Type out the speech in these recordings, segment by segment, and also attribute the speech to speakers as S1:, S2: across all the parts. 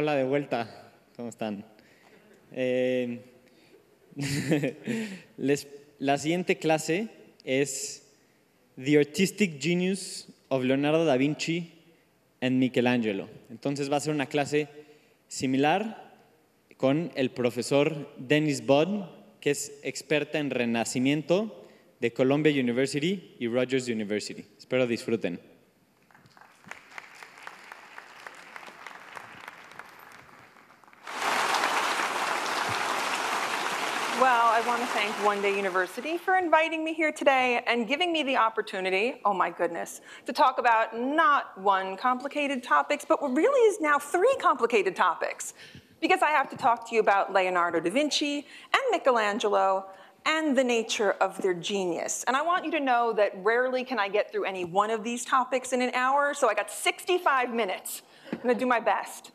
S1: Hola de vuelta, ¿cómo están? Eh, la siguiente clase es The Artistic Genius of Leonardo da Vinci and Michelangelo. Entonces va a ser una clase similar con el profesor Dennis Budd, que es experta en renacimiento de Columbia University y Rogers University. Espero disfruten.
S2: One Day University for inviting me here today and giving me the opportunity, oh my goodness, to talk about not one complicated topics, but what really is now three complicated topics. Because I have to talk to you about Leonardo da Vinci and Michelangelo and the nature of their genius. And I want you to know that rarely can I get through any one of these topics in an hour, so I got 65 minutes. I'm to do my best.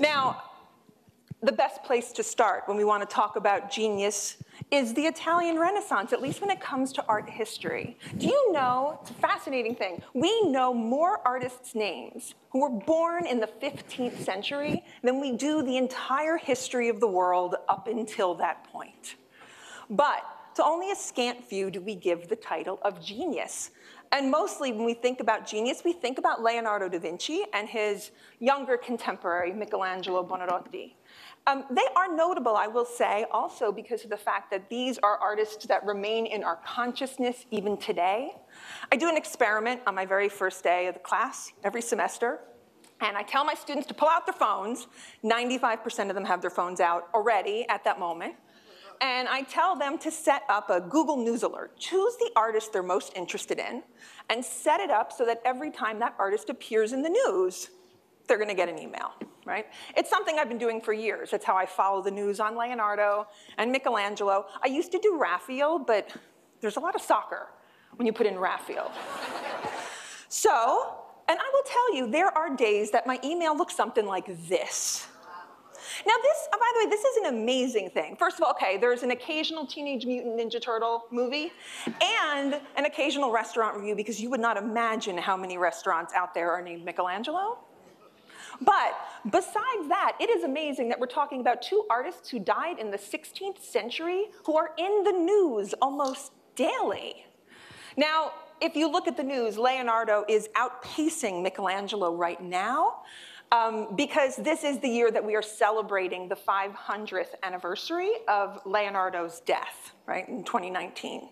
S2: Now, the best place to start when we want to talk about genius is the Italian Renaissance, at least when it comes to art history. Do you know, it's a fascinating thing, we know more artists' names who were born in the 15th century than we do the entire history of the world up until that point. But to only a scant few do we give the title of genius. And mostly when we think about genius, we think about Leonardo da Vinci and his younger contemporary, Michelangelo Buonarroti. Um, they are notable, I will say, also because of the fact that these are artists that remain in our consciousness even today. I do an experiment on my very first day of the class every semester, and I tell my students to pull out their phones. 95% of them have their phones out already at that moment. And I tell them to set up a Google News alert. Choose the artist they're most interested in and set it up so that every time that artist appears in the news, they're gonna get an email, right? It's something I've been doing for years. That's how I follow the news on Leonardo and Michelangelo. I used to do Raphael, but there's a lot of soccer when you put in Raphael. So, and I will tell you, there are days that my email looks something like this. Now, this, uh, by the way, this is an amazing thing. First of all, okay, there's an occasional Teenage Mutant Ninja Turtle movie and an occasional restaurant review because you would not imagine how many restaurants out there are named Michelangelo. But besides that, it is amazing that we're talking about two artists who died in the 16th century who are in the news almost daily. Now, if you look at the news, Leonardo is outpacing Michelangelo right now um, because this is the year that we are celebrating the 500th anniversary of Leonardo's death, right, in 2019.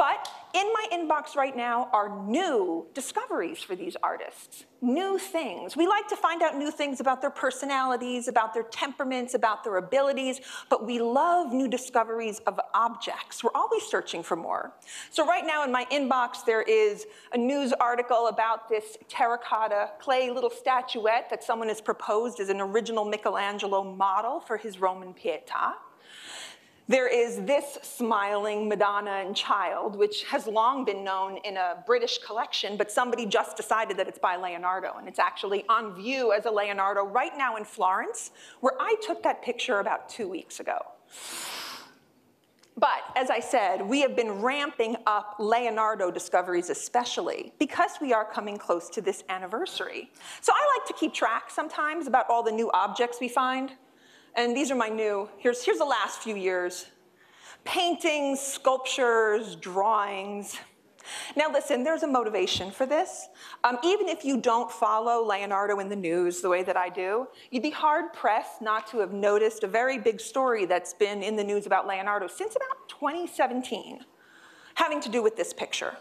S2: But in my inbox right now are new discoveries for these artists, new things. We like to find out new things about their personalities, about their temperaments, about their abilities, but we love new discoveries of objects. We're always searching for more. So right now in my inbox, there is a news article about this terracotta clay little statuette that someone has proposed as an original Michelangelo model for his Roman Pietà. There is this smiling Madonna and Child, which has long been known in a British collection, but somebody just decided that it's by Leonardo, and it's actually on view as a Leonardo right now in Florence, where I took that picture about two weeks ago. But as I said, we have been ramping up Leonardo discoveries, especially because we are coming close to this anniversary. So I like to keep track sometimes about all the new objects we find. And these are my new, here's, here's the last few years. Paintings, sculptures, drawings. Now listen, there's a motivation for this. Um, even if you don't follow Leonardo in the news the way that I do, you'd be hard pressed not to have noticed a very big story that's been in the news about Leonardo since about 2017, having to do with this picture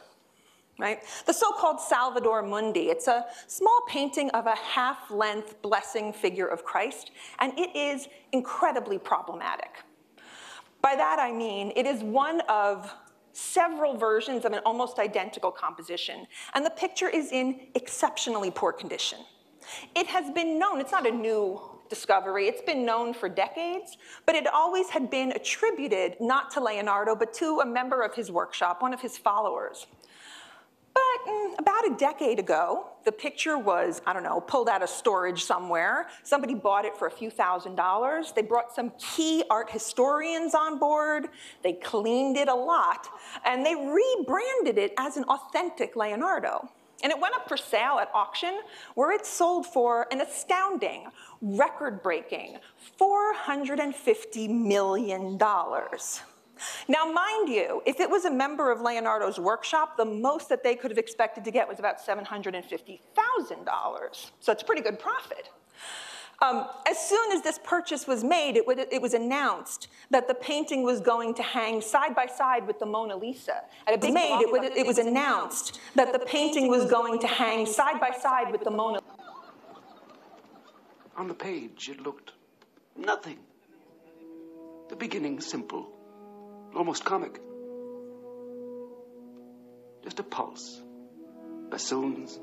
S2: right? The so-called Salvator Mundi. It's a small painting of a half-length blessing figure of Christ, and it is incredibly problematic. By that I mean it is one of several versions of an almost identical composition, and the picture is in exceptionally poor condition. It has been known, it's not a new discovery, it's been known for decades, but it always had been attributed not to Leonardo, but to a member of his workshop, one of his followers. But mm, about a decade ago, the picture was, I don't know, pulled out of storage somewhere. Somebody bought it for a few thousand dollars. They brought some key art historians on board. They cleaned it a lot, and they rebranded it as an authentic Leonardo. And it went up for sale at auction, where it sold for an astounding, record breaking $450 million. Now, mind you, if it was a member of Leonardo's workshop, the most that they could have expected to get was about $750,000. So it's a pretty good profit. Um, as soon as this purchase was made, it, would, it, was announced that the painting was going to hang side by side with the Mona Lisa. And it was made, it, would, it was announced that the painting was going to hang side by side with the Mona
S3: On the page, it looked nothing. The beginning simple, almost comic. Just a pulse, bassoons,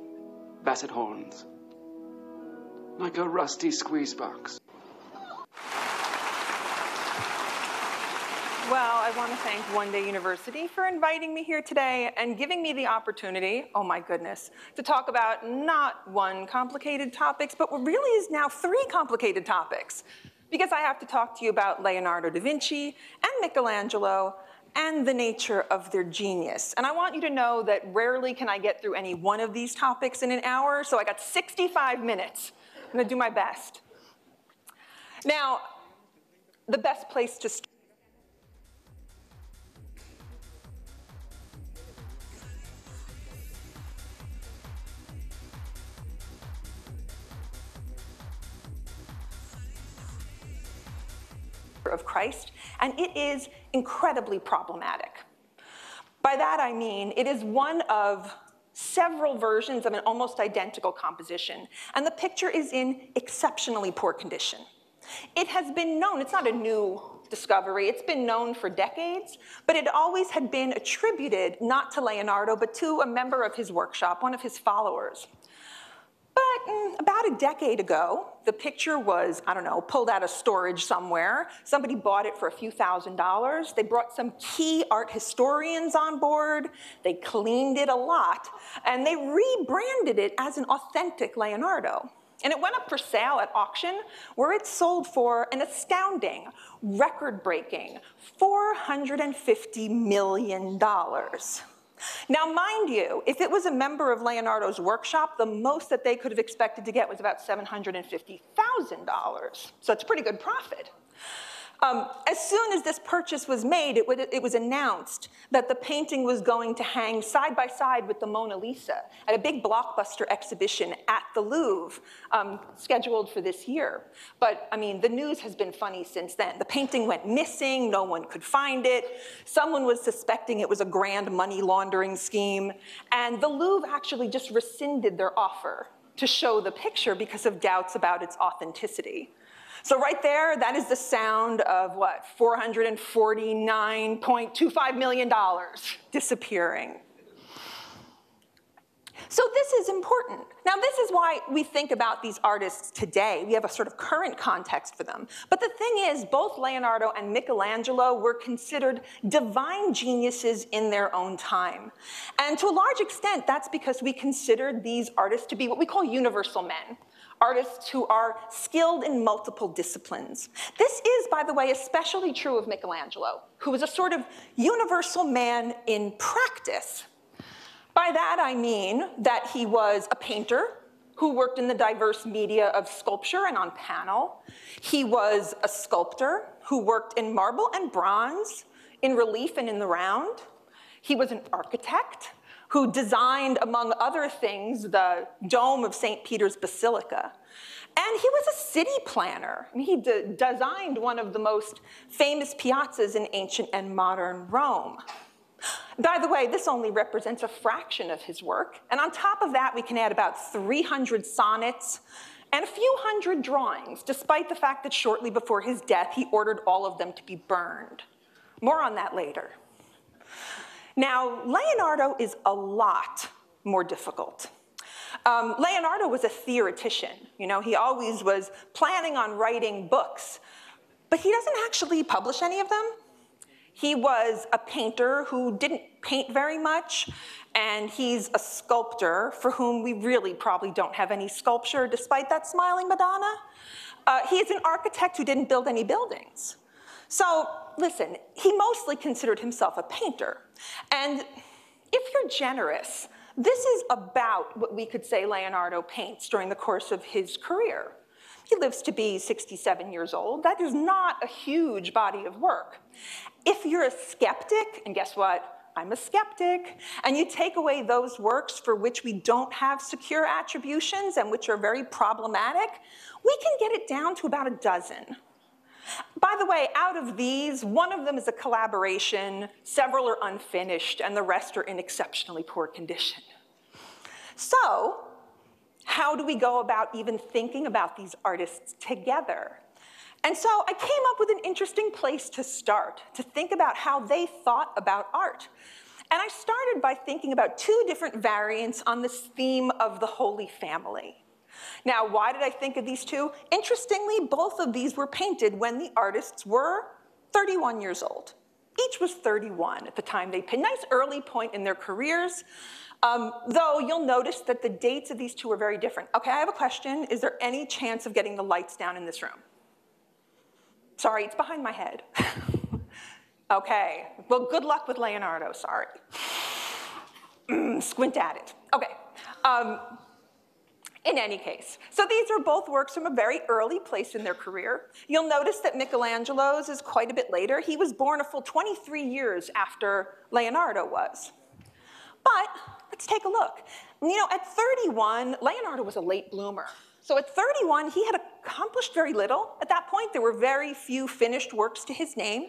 S3: basset horns like a rusty squeeze box.
S2: Well, I want to thank One Day University for inviting me here today and giving me the opportunity, oh my goodness, to talk about not one complicated topics, but what really is now three complicated topics. Because I have to talk to you about Leonardo da Vinci and Michelangelo and the nature of their genius. And I want you to know that rarely can I get through any one of these topics in an hour, so I got 65 minutes I'm to do my best. Now, the best place to start. Of Christ, and it is incredibly problematic. By that I mean it is one of several versions of an almost identical composition, and the picture is in exceptionally poor condition. It has been known, it's not a new discovery, it's been known for decades, but it always had been attributed not to Leonardo, but to a member of his workshop, one of his followers. But mm, about a decade ago, the picture was, I don't know, pulled out of storage somewhere. Somebody bought it for a few thousand dollars. They brought some key art historians on board. They cleaned it a lot, and they rebranded it as an authentic Leonardo. And it went up for sale at auction, where it sold for an astounding, record breaking $450 million. Now, mind you, if it was a member of Leonardo's workshop, the most that they could have expected to get was about $750,000. So it's a pretty good profit. Um, as soon as this purchase was made, it, would, it, was announced that the painting was going to hang side by side with the Mona Lisa at a big blockbuster exhibition at the Louvre, um, scheduled for this year. But I mean, the news has been funny since then. The painting went missing, no one could find it. Someone was suspecting it was a grand money laundering scheme, and the Louvre actually just rescinded their offer to show the picture because of doubts about its authenticity. So right there, that is the sound of what, $449.25 million disappearing. So this is important. Now this is why we think about these artists today. We have a sort of current context for them. But the thing is, both Leonardo and Michelangelo were considered divine geniuses in their own time. And to a large extent, that's because we considered these artists to be what we call universal men artists who are skilled in multiple disciplines. This is, by the way, especially true of Michelangelo, who was a sort of universal man in practice. By that I mean that he was a painter who worked in the diverse media of sculpture and on panel. He was a sculptor who worked in marble and bronze, in relief and in the round. He was an architect who designed, among other things, the dome of St. Peter's Basilica. And he was a city planner. He de designed one of the most famous piazzas in ancient and modern Rome. By the way, this only represents a fraction of his work. And on top of that, we can add about 300 sonnets and a few hundred drawings, despite the fact that shortly before his death, he ordered all of them to be burned. More on that later. Now, Leonardo is a lot more difficult. Um, Leonardo was a theoretician. You know, he always was planning on writing books, but he doesn't actually publish any of them. He was a painter who didn't paint very much, and he's a sculptor for whom we really probably don't have any sculpture despite that smiling Madonna. Uh, he's an architect who didn't build any buildings. So listen, he mostly considered himself a painter. And if you're generous, This is about what we could say Leonardo paints during the course of his career. He lives to be 67 years old. That is not a huge body of work. If you're a skeptic, and guess what? I'm a skeptic, and you take away those works for which we don't have secure attributions and which are very problematic, we can get it down to about a dozen. By the way, out of these, one of them is a collaboration, several are unfinished, and the rest are in exceptionally poor condition. So, how do we go about even thinking about these artists together? And so I came up with an interesting place to start, to think about how they thought about art. And I started by thinking about two different variants on this theme of the Holy Family. Now, why did I think of these two? Interestingly, both of these were painted when the artists were 31 years old. Each was 31 at the time they painted. Nice early point in their careers. Um, though you'll notice that the dates of these two are very different. Okay, I have a question. Is there any chance of getting the lights down in this room? Sorry, it's behind my head. okay, well, good luck with Leonardo, sorry. Squint at it. Okay. Um, in any case, so these are both works from a very early place in their career. You'll notice that Michelangelo's is quite a bit later. He was born a full 23 years after Leonardo was. But let's take a look. You know, at 31, Leonardo was a late bloomer. So at 31, he had accomplished very little. At that point, there were very few finished works to his name.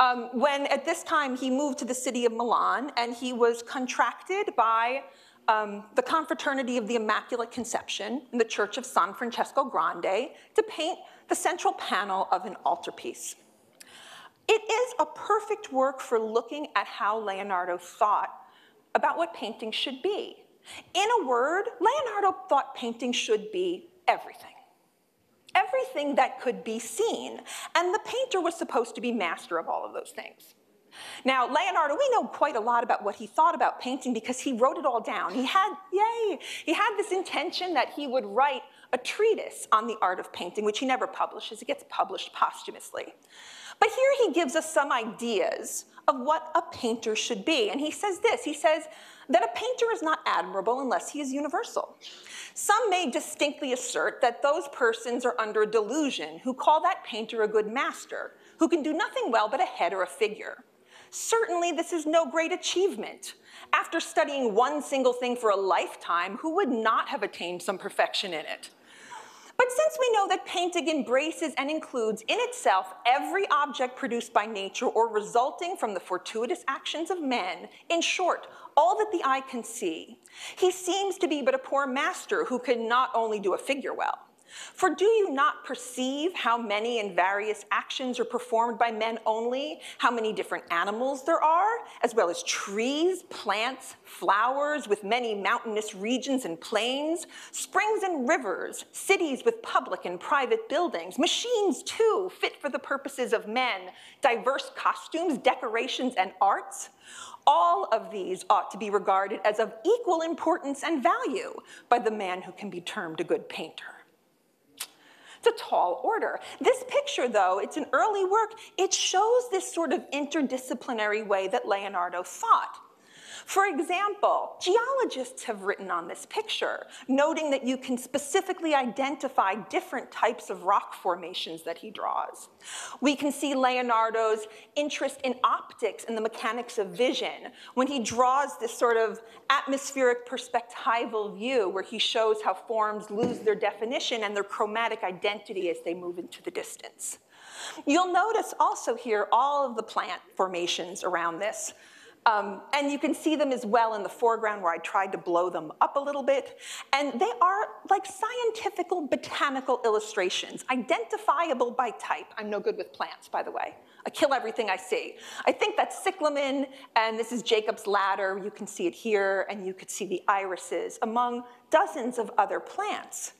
S2: Um, when at this time he moved to the city of Milan and he was contracted by um, the Confraternity of the Immaculate Conception in the Church of San Francesco Grande to paint the central panel of an altarpiece. It is a perfect work for looking at how Leonardo thought about what painting should be. In a word, Leonardo thought painting should be everything. Everything that could be seen. And the painter was supposed to be master of all of those things. Now, Leonardo, we know quite a lot about what he thought about painting because he wrote it all down. He had, yay, he had this intention that he would write a treatise on the art of painting, which he never publishes. It gets published posthumously. But here he gives us some ideas of what a painter should be. And he says this, he says that a painter is not admirable unless he is universal. Some may distinctly assert that those persons are under a delusion who call that painter a good master, who can do nothing well but a head or a figure. Certainly this is no great achievement. After studying one single thing for a lifetime, who would not have attained some perfection in it? But since we know that painting embraces and includes in itself every object produced by nature or resulting from the fortuitous actions of men, in short, all that the eye can see, he seems to be but a poor master who can not only do a figure well, for do you not perceive how many and various actions are performed by men only, how many different animals there are, as well as trees, plants, flowers, with many mountainous regions and plains, springs and rivers, cities with public and private buildings, machines too, fit for the purposes of men, diverse costumes, decorations, and arts? All of these ought to be regarded as of equal importance and value by the man who can be termed a good painter. It's a tall order. This picture, though, it's an early work. It shows this sort of interdisciplinary way that Leonardo thought. For example, geologists have written on this picture, noting that you can specifically identify different types of rock formations that he draws. We can see Leonardo's interest in optics and the mechanics of vision when he draws this sort of atmospheric perspectival view where he shows how forms lose their definition and their chromatic identity as they move into the distance. You'll notice also here all of the plant formations around this. Um, and you can see them as well in the foreground where I tried to blow them up a little bit. And they are like scientific botanical illustrations, identifiable by type. I'm no good with plants, by the way. I kill everything I see. I think that's cyclamen, and this is Jacob's ladder. You can see it here, and you could see the irises, among dozens of other plants.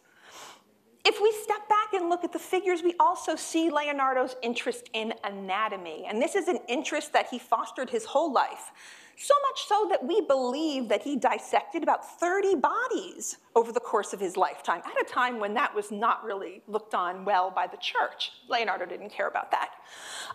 S2: If we step back and look at the figures, we also see Leonardo's interest in anatomy. And this is an interest that he fostered his whole life. So much so that we believe that he dissected about 30 bodies over the course of his lifetime, at a time when that was not really looked on well by the church. Leonardo didn't care about that.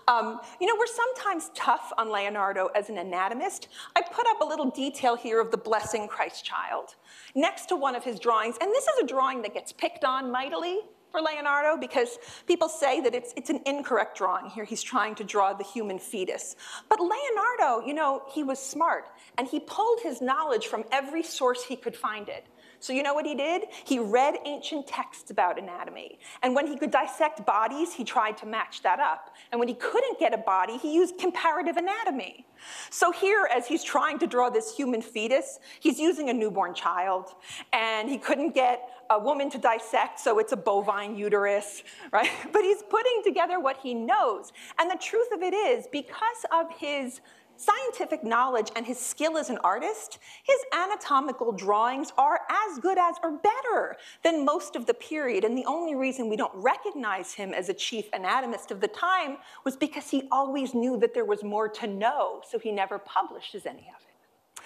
S2: Um, you know, we're sometimes tough on Leonardo as an anatomist. I put up a little detail here of the blessing Christ child next to one of his drawings, and this is a drawing that gets picked on mightily for Leonardo because people say that it's, it's an incorrect drawing. Here he's trying to draw the human fetus. But Leonardo, you know, he was smart and he pulled his knowledge from every source he could find it. So you know what he did? He read ancient texts about anatomy. And when he could dissect bodies, he tried to match that up. And when he couldn't get a body, he used comparative anatomy. So here, as he's trying to draw this human fetus, he's using a newborn child. And he couldn't get a woman to dissect, so it's a bovine uterus, right? But he's putting together what he knows. And the truth of it is, because of his scientific knowledge and his skill as an artist, his anatomical drawings are as good as or better than most of the period. And the only reason we don't recognize him as a chief anatomist of the time was because he always knew that there was more to know, so he never publishes any of it.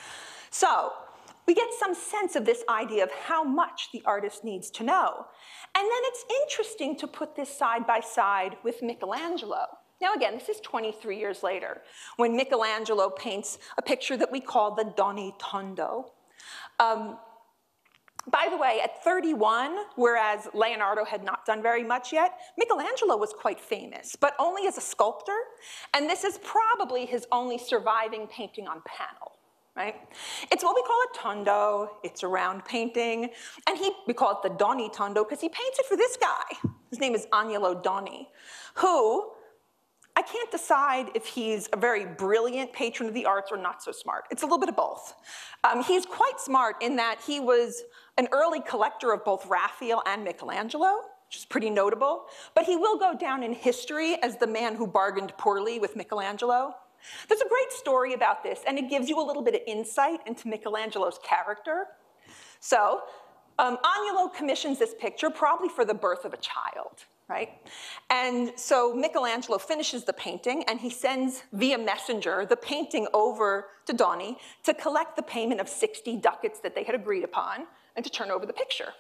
S2: So we get some sense of this idea of how much the artist needs to know. And then it's interesting to put this side by side with Michelangelo. Now again, this is 23 years later, when Michelangelo paints a picture that we call the Doni Tondo. Um, by the way, at 31, whereas Leonardo had not done very much yet, Michelangelo was quite famous, but only as a sculptor, and this is probably his only surviving painting on panel right? It's what we call a tondo. It's a round painting. And he, we call it the Doni tondo because he paints it for this guy. His name is Agnolo Doni, who I can't decide if he's a very brilliant patron of the arts or not so smart. It's a little bit of both. Um, he's quite smart in that he was an early collector of both Raphael and Michelangelo, which is pretty notable. But he will go down in history as the man who bargained poorly with Michelangelo. There's a great story about this, and it gives you a little bit of insight into Michelangelo's character. So, um, Agnolo commissions this picture probably for the birth of a child, right? And so Michelangelo finishes the painting, and he sends via messenger the painting over to Doni to collect the payment of 60 ducats that they had agreed upon and to turn over the picture.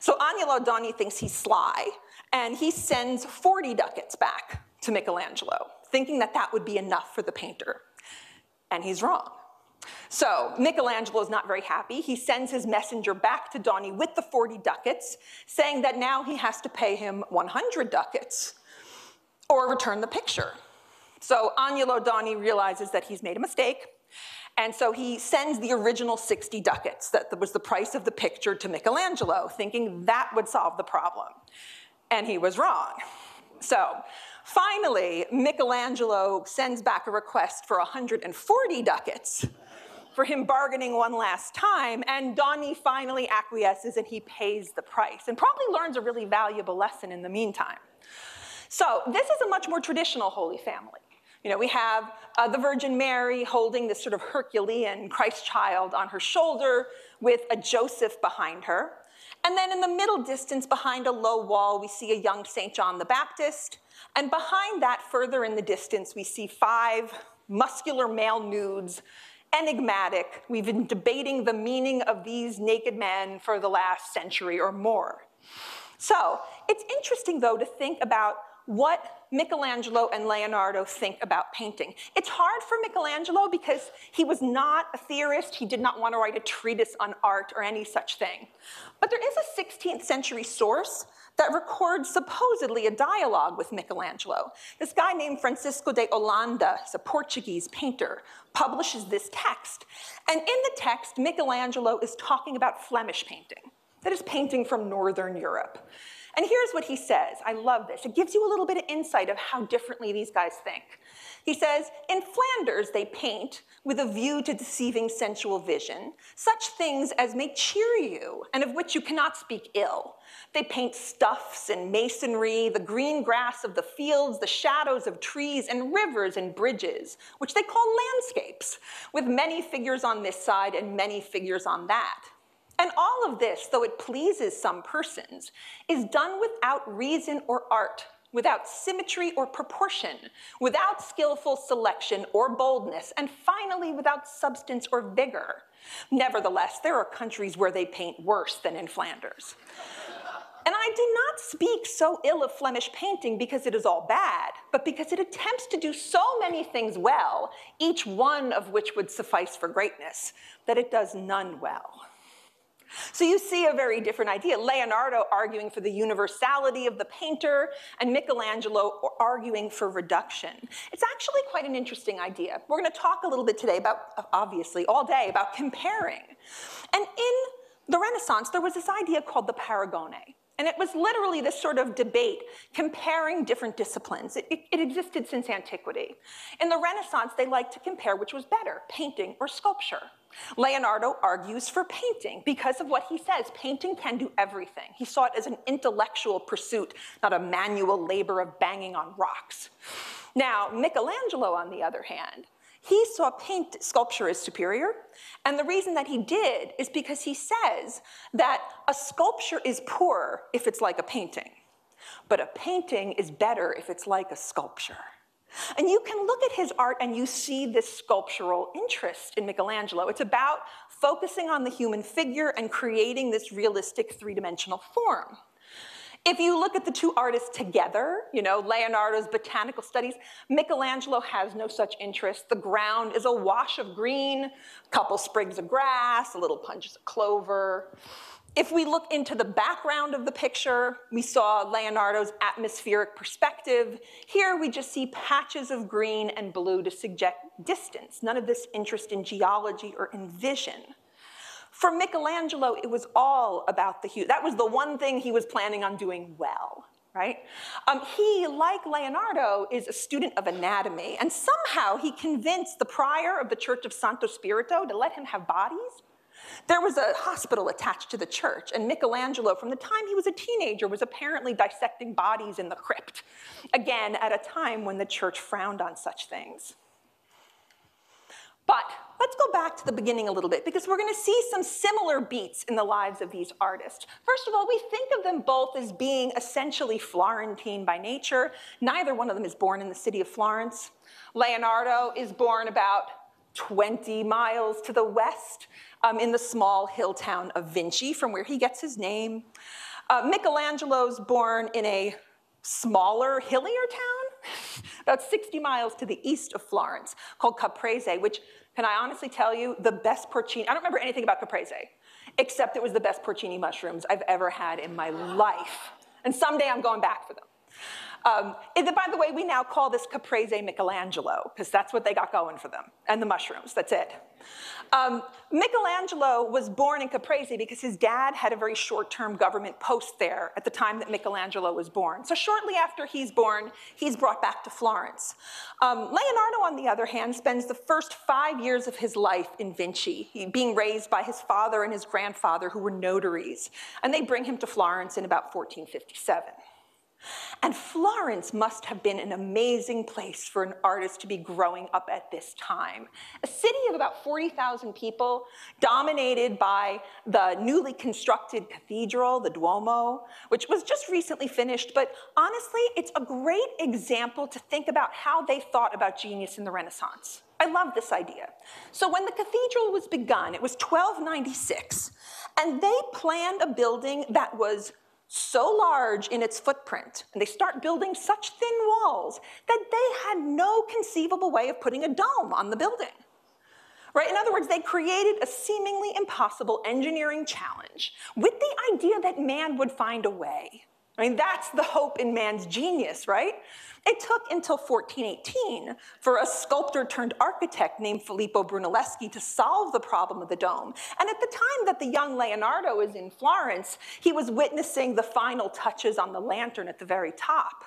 S2: So Agnolo Doni thinks he's sly, and he sends 40 ducats back to Michelangelo thinking that that would be enough for the painter. And he's wrong. So Michelangelo is not very happy. He sends his messenger back to Doni with the 40 ducats, saying that now he has to pay him 100 ducats or return the picture. So Agnolo Doni realizes that he's made a mistake, and so he sends the original 60 ducats, that was the price of the picture, to Michelangelo, thinking that would solve the problem. And he was wrong. So Finally, Michelangelo sends back a request for 140 ducats for him bargaining one last time, and Doni finally acquiesces and he pays the price and probably learns a really valuable lesson in the meantime. So this is a much more traditional Holy Family. You know, we have uh, the Virgin Mary holding this sort of Herculean Christ child on her shoulder with a Joseph behind her. And then in the middle distance behind a low wall, we see a young St. John the Baptist and behind that, further in the distance, we see five muscular male nudes, enigmatic. We've been debating the meaning of these naked men for the last century or more. So it's interesting, though, to think about what Michelangelo and Leonardo think about painting. It's hard for Michelangelo because he was not a theorist. He did not want to write a treatise on art or any such thing. But there is a 16th century source that records supposedly a dialogue with Michelangelo. This guy named Francisco de Holanda, a Portuguese painter, publishes this text. And in the text, Michelangelo is talking about Flemish painting, that is painting from Northern Europe. And here's what he says. I love this. It gives you a little bit of insight of how differently these guys think. He says, In Flanders, they paint with a view to deceiving sensual vision, such things as may cheer you and of which you cannot speak ill. They paint stuffs and masonry, the green grass of the fields, the shadows of trees and rivers and bridges, which they call landscapes, with many figures on this side and many figures on that. And all of this, though it pleases some persons, is done without reason or art, without symmetry or proportion, without skillful selection or boldness, and finally, without substance or vigor. Nevertheless, there are countries where they paint worse than in Flanders. And I do not speak so ill of Flemish painting because it is all bad, but because it attempts to do so many things well, each one of which would suffice for greatness, that it does none well. So you see a very different idea. Leonardo arguing for the universality of the painter, and Michelangelo arguing for reduction. It's actually quite an interesting idea. We're going to talk a little bit today about, obviously, all day about comparing. And in the Renaissance, there was this idea called the paragone. And it was literally this sort of debate comparing different disciplines. It, it, it, existed since antiquity. In the Renaissance, they liked to compare which was better, painting or sculpture. Leonardo argues for painting because of what he says. Painting can do everything. He saw it as an intellectual pursuit, not a manual labor of banging on rocks. Now, Michelangelo, on the other hand, he saw paint sculpture as superior, and the reason that he did is because he says that a sculpture is poor if it's like a painting, but a painting is better if it's like a sculpture. And you can look at his art and you see this sculptural interest in Michelangelo. It's about focusing on the human figure and creating this realistic three-dimensional form. If you look at the two artists together, you know, Leonardo's botanical studies, Michelangelo has no such interest. The ground is a wash of green, a couple sprigs of grass, a little punches of clover. If we look into the background of the picture, we saw Leonardo's atmospheric perspective. Here we just see patches of green and blue to suggest distance, none of this interest in geology or in vision. For Michelangelo, it was all about the hue. That was the one thing he was planning on doing well, right? Um, he, like Leonardo, is a student of anatomy, and somehow he convinced the prior of the Church of Santo Spirito to let him have bodies. There was a hospital attached to the church, and Michelangelo, from the time he was a teenager, was apparently dissecting bodies in the crypt, again, at a time when the church frowned on such things. But let's go back to the beginning a little bit because we're going to see some similar beats in the lives of these artists. First of all, we think of them both as being essentially Florentine by nature. Neither one of them is born in the city of Florence. Leonardo is born about 20 miles to the west um, in the small hill town of Vinci, from where he gets his name. Uh, Michelangelo's born in a smaller, hillier town, about 60 miles to the east of Florence, called Caprese, which can I honestly tell you, the best porcini, I don't remember anything about caprese, except it was the best porcini mushrooms I've ever had in my life. And someday I'm going back for them. Um, by the way, we now call this caprese Michelangelo, because that's what they got going for them, and the mushrooms, that's it. Um, Michelangelo was born in Caprese because his dad had a very short-term government post there at the time that Michelangelo was born. So shortly after he's born, he's brought back to Florence. Um, Leonardo, on the other hand, spends the first five years of his life in Vinci, he, being raised by his father and his grandfather, who were notaries, and they bring him to Florence in about 1457. And Florence must have been an amazing place for an artist to be growing up at this time. A city of about 40,000 people, dominated by the newly constructed cathedral, the Duomo, which was just recently finished. But honestly, it's a great example to think about how they thought about genius in the Renaissance. I love this idea. So when the cathedral was begun, it was 1296, and they planned a building that was so large in its footprint, and they start building such thin walls that they had no conceivable way of putting a dome on the building. Right? In other words, they created a seemingly impossible engineering challenge with the idea that man would find a way. I mean, that's the hope in man's genius, right? It took until 1418 for a sculptor turned architect named Filippo Brunelleschi to solve the problem of the dome. And at the time that the young Leonardo is in Florence, he was witnessing the final touches on the lantern at the very top.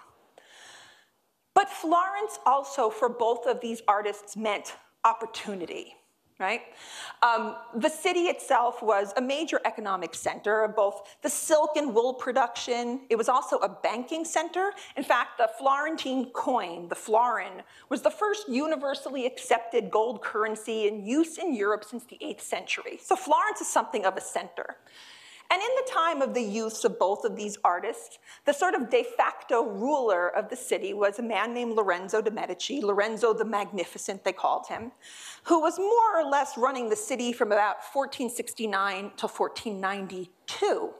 S2: But Florence also, for both of these artists, meant opportunity right? Um, the city itself was a major economic center of both the silk and wool production. It was also a banking center. In fact, the Florentine coin, the florin, was the first universally accepted gold currency in use in Europe since the 8th century. So Florence is something of a center. And in the time of the youths of both of these artists, the sort of de facto ruler of the city was a man named Lorenzo de' Medici, Lorenzo the Magnificent, they called him, who was more or less running the city from about 1469 to 1492.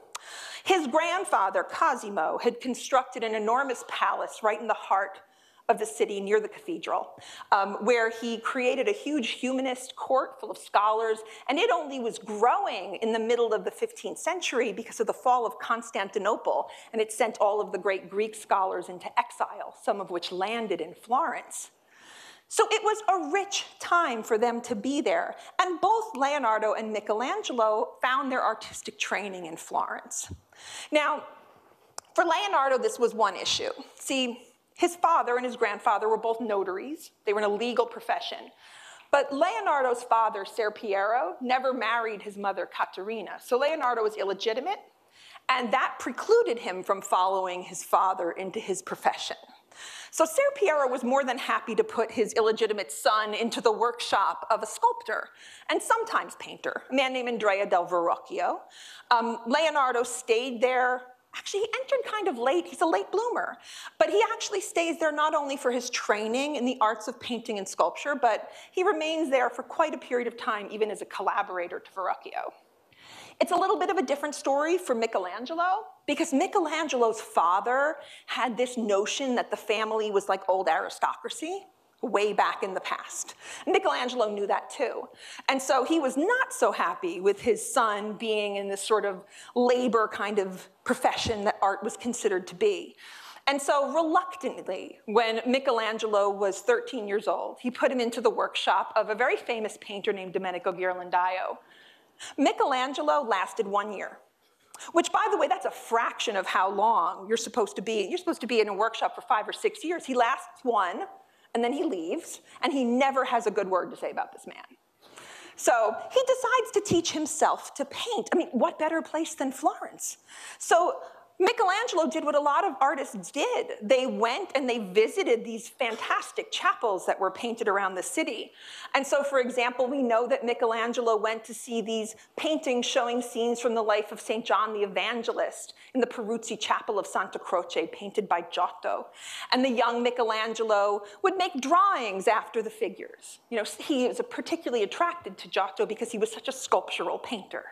S2: His grandfather, Cosimo, had constructed an enormous palace right in the heart of the city near the cathedral, um, where he created a huge humanist court full of scholars, and it only was growing in the middle of the 15th century because of the fall of Constantinople, and it sent all of the great Greek scholars into exile, some of which landed in Florence. So it was a rich time for them to be there, and both Leonardo and Michelangelo found their artistic training in Florence. Now, for Leonardo, this was one issue. See, his father and his grandfather were both notaries. They were in a legal profession. But Leonardo's father, Ser Piero, never married his mother, Caterina. So Leonardo was illegitimate, and that precluded him from following his father into his profession. So Ser Piero was more than happy to put his illegitimate son into the workshop of a sculptor and sometimes painter, a man named Andrea del Verrocchio. Um, Leonardo stayed there actually he entered kind of late. He's a late bloomer. But he actually stays there not only for his training in the arts of painting and sculpture but he remains there for quite a period of time even as a collaborator to verrocchio it's a little bit of a different story for Michelangelo because Michelangelo's father had this notion that the family was like old aristocracy way back in the past. Michelangelo knew that too. And so he was not so happy with his son being in this sort of labor kind of profession that art was considered to be. And so reluctantly, when Michelangelo was 13 years old, he put him into the workshop of a very famous painter named Domenico Ghirlandaio. Michelangelo lasted one year. Which, by the way, that's a fraction of how long you're supposed to be. You're supposed to be in a workshop for five or six years. He lasts one, and then he leaves, and he never has a good word to say about this man. So he decides to teach himself to paint. I mean, what better place than Florence? So Michelangelo did what a lot of artists did. They went and they visited these fantastic chapels that were painted around the city. And so, for example, we know that Michelangelo went to see these paintings showing scenes from the life of St. John the Evangelist in the Peruzzi Chapel of Santa Croce, painted by Giotto. And the young Michelangelo would make drawings after the figures. You know, he was particularly attracted to Giotto because he was such a sculptural painter.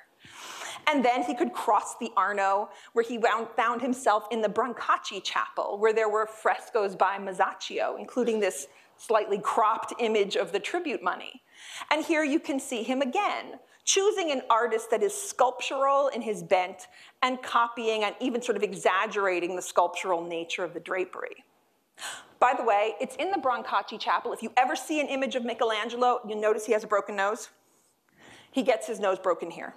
S2: And then he could cross the Arno, where he found himself in the Brancacci Chapel, where there were frescoes by Masaccio, including this slightly cropped image of the tribute money. And here you can see him again, choosing an artist that is sculptural in his bent and copying and even sort of exaggerating the sculptural nature of the drapery. By the way, it's in the Brancacci Chapel. If you ever see an image of Michelangelo, you notice he has a broken nose. He gets his nose broken here.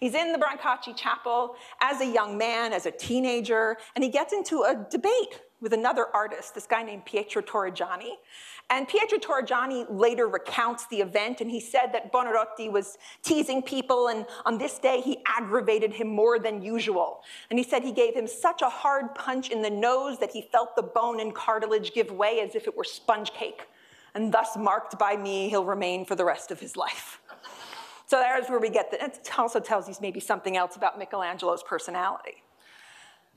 S2: He's in the Brancacci Chapel as a young man, as a teenager, and he gets into a debate with another artist, this guy named Pietro Torrigiani. And Pietro Torrigiani later recounts the event, and he said that Buonarroti was teasing people, and on this day he aggravated him more than usual. And he said he gave him such a hard punch in the nose that he felt the bone and cartilage give way as if it were sponge cake. And thus marked by me, he'll remain for the rest of his life. So there's where we get the, it also tells you maybe something else about Michelangelo's personality.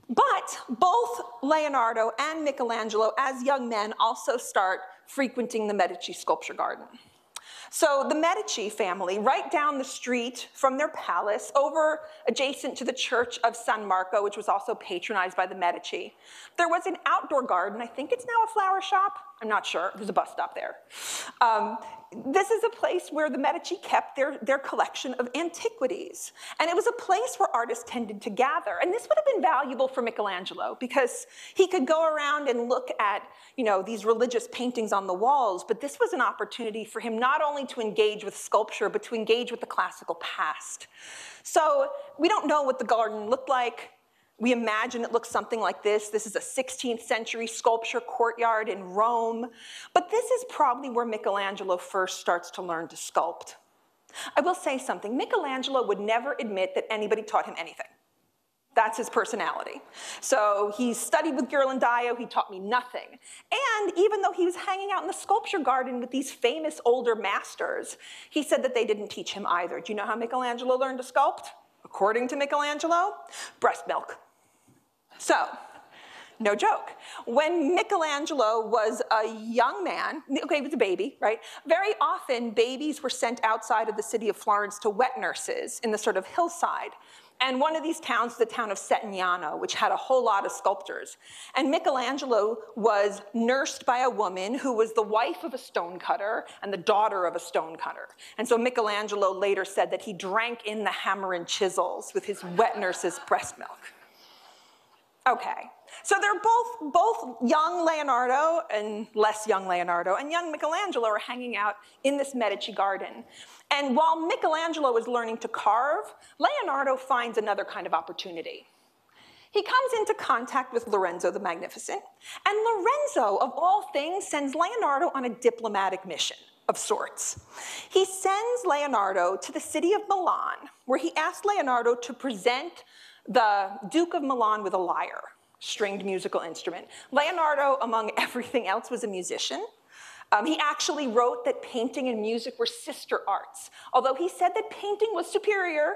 S2: But both Leonardo and Michelangelo, as young men, also start frequenting the Medici sculpture garden. So the Medici family, right down the street from their palace, over adjacent to the church of San Marco, which was also patronized by the Medici, there was an outdoor garden. I think it's now a flower shop. I'm not sure. There's a bus stop there. Um, this is a place where the Medici kept their, their collection of antiquities. And it was a place where artists tended to gather. And this would have been valuable for Michelangelo because he could go around and look at you know, these religious paintings on the walls, but this was an opportunity for him not only to engage with sculpture, but to engage with the classical past. So we don't know what the garden looked like. We imagine it looks something like this. This is a 16th century sculpture courtyard in Rome. But this is probably where Michelangelo first starts to learn to sculpt. I will say something. Michelangelo would never admit that anybody taught him anything. That's his personality. So he studied with Ghirlandaio, he taught me nothing. And even though he was hanging out in the sculpture garden with these famous older masters, he said that they didn't teach him either. Do you know how Michelangelo learned to sculpt? According to Michelangelo, breast milk. So, no joke. When Michelangelo was a young man, okay, he was a baby, right? Very often, babies were sent outside of the city of Florence to wet nurses in the sort of hillside. And one of these towns, the town of Settignano, which had a whole lot of sculptors. And Michelangelo was nursed by a woman who was the wife of a stonecutter and the daughter of a stonecutter. And so Michelangelo later said that he drank in the hammer and chisels with his wet nurse's breast milk. Okay, so they're both, both young Leonardo and less young Leonardo and young Michelangelo are hanging out in this Medici garden. And while Michelangelo is learning to carve, Leonardo finds another kind of opportunity. He comes into contact with Lorenzo the Magnificent, and Lorenzo, of all things, sends Leonardo on a diplomatic mission of sorts. He sends Leonardo to the city of Milan, where he asks Leonardo to present the Duke of Milan with a lyre, stringed musical instrument. Leonardo, among everything else, was a musician. Um, he actually wrote that painting and music were sister arts, although he said that painting was superior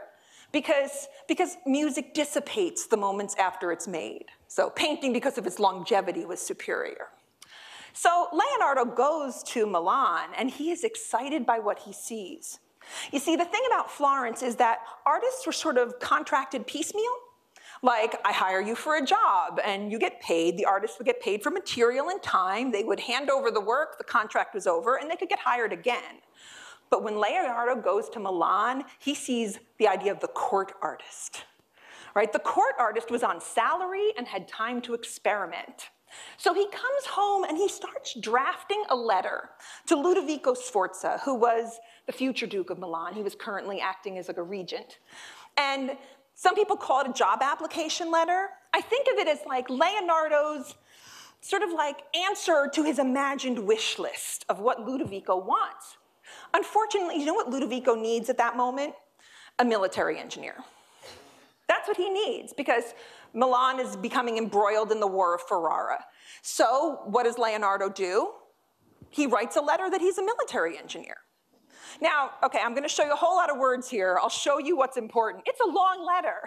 S2: because, because music dissipates the moments after it's made. So painting, because of its longevity, was superior. So Leonardo goes to Milan and he is excited by what he sees. You see, the thing about Florence is that artists were sort of contracted piecemeal. Like, I hire you for a job and you get paid. The artist would get paid for material and time. They would hand over the work, the contract was over, and they could get hired again. But when Leonardo goes to Milan, he sees the idea of the court artist. Right? The court artist was on salary and had time to experiment. So he comes home and he starts drafting a letter to Ludovico Sforza, who was the future Duke of Milan. He was currently acting as like a regent. And some people call it a job application letter. I think of it as like Leonardo's sort of like answer to his imagined wish list of what Ludovico wants. Unfortunately, you know what Ludovico needs at that moment? A military engineer. That's what he needs because Milan is becoming embroiled in the War of Ferrara. So what does Leonardo do? He writes a letter that he's a military engineer. Now, okay, I'm gonna show you a whole lot of words here. I'll show you what's important. It's a long letter.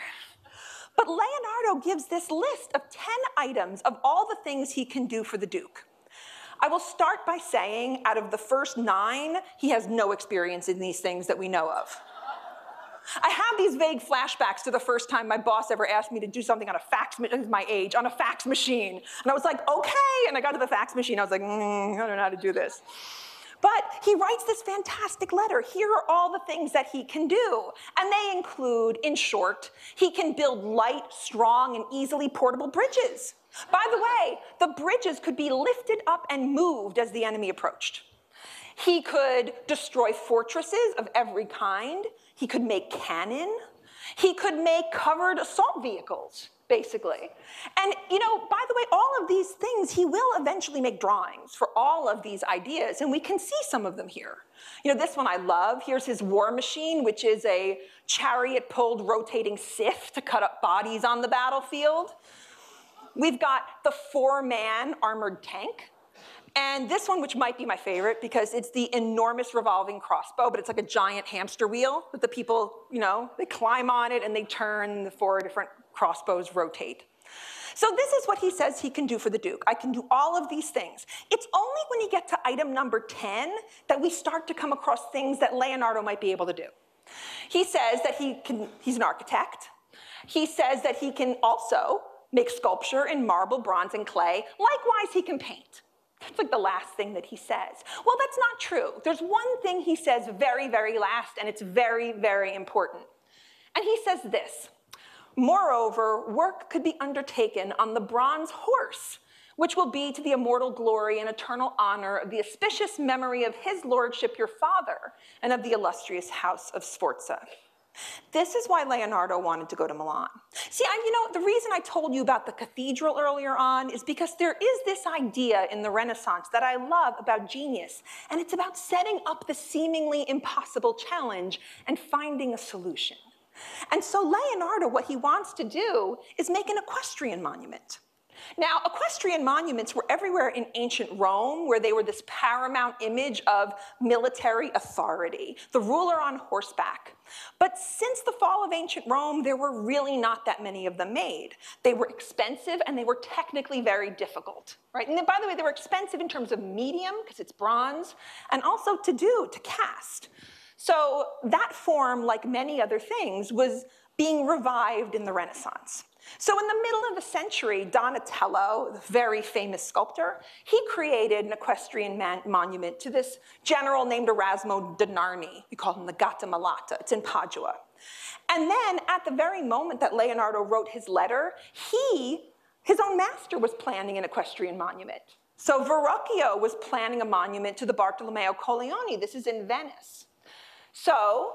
S2: But Leonardo gives this list of 10 items of all the things he can do for the Duke. I will start by saying out of the first nine, he has no experience in these things that we know of. I have these vague flashbacks to the first time my boss ever asked me to do something on a fax, my age, on a fax machine. And I was like, okay. And I got to the fax machine, I was like, mm, I don't know how to do this. But he writes this fantastic letter. Here are all the things that he can do. And they include, in short, he can build light, strong, and easily portable bridges. By the way, the bridges could be lifted up and moved as the enemy approached. He could destroy fortresses of every kind. He could make cannon. He could make covered assault vehicles basically. And you know, by the way, all of these things, he will eventually make drawings for all of these ideas, and we can see some of them here. You know, this one I love. Here's his war machine, which is a chariot-pulled rotating scythe to cut up bodies on the battlefield. We've got the four-man armored tank. And this one, which might be my favorite, because it's the enormous revolving crossbow, but it's like a giant hamster wheel that the people, you know, they climb on it and they turn the four different crossbows rotate. So this is what he says he can do for the Duke. I can do all of these things. It's only when you get to item number 10 that we start to come across things that Leonardo might be able to do. He says that he can, he's an architect. He says that he can also make sculpture in marble, bronze, and clay. Likewise, he can paint. That's like the last thing that he says. Well, that's not true. There's one thing he says very, very last, and it's very, very important. And he says this Moreover, work could be undertaken on the bronze horse, which will be to the immortal glory and eternal honor of the auspicious memory of his lordship, your father, and of the illustrious house of Sforza. This is why Leonardo wanted to go to Milan. See, I, you know, the reason I told you about the cathedral earlier on is because there is this idea in the Renaissance that I love about genius, and it's about setting up the seemingly impossible challenge and finding a solution. And so Leonardo, what he wants to do is make an equestrian monument. Now, equestrian monuments were everywhere in ancient Rome, where they were this paramount image of military authority, the ruler on horseback. But since the fall of ancient Rome, there were really not that many of them made. They were expensive and they were technically very difficult, right? And then, by the way, they were expensive in terms of medium, because it's bronze, and also to do, to cast. So that form, like many other things, was being revived in the Renaissance. So in the middle of the century, Donatello, the very famous sculptor, he created an equestrian monument to this general named Erasmo de Narni. We call him the Gattamelata. It's in Padua. And then at the very moment that Leonardo wrote his letter, he, his own master, was planning an equestrian monument. So Verrocchio was planning a monument to the Bartolomeo Colleoni. This is in Venice. So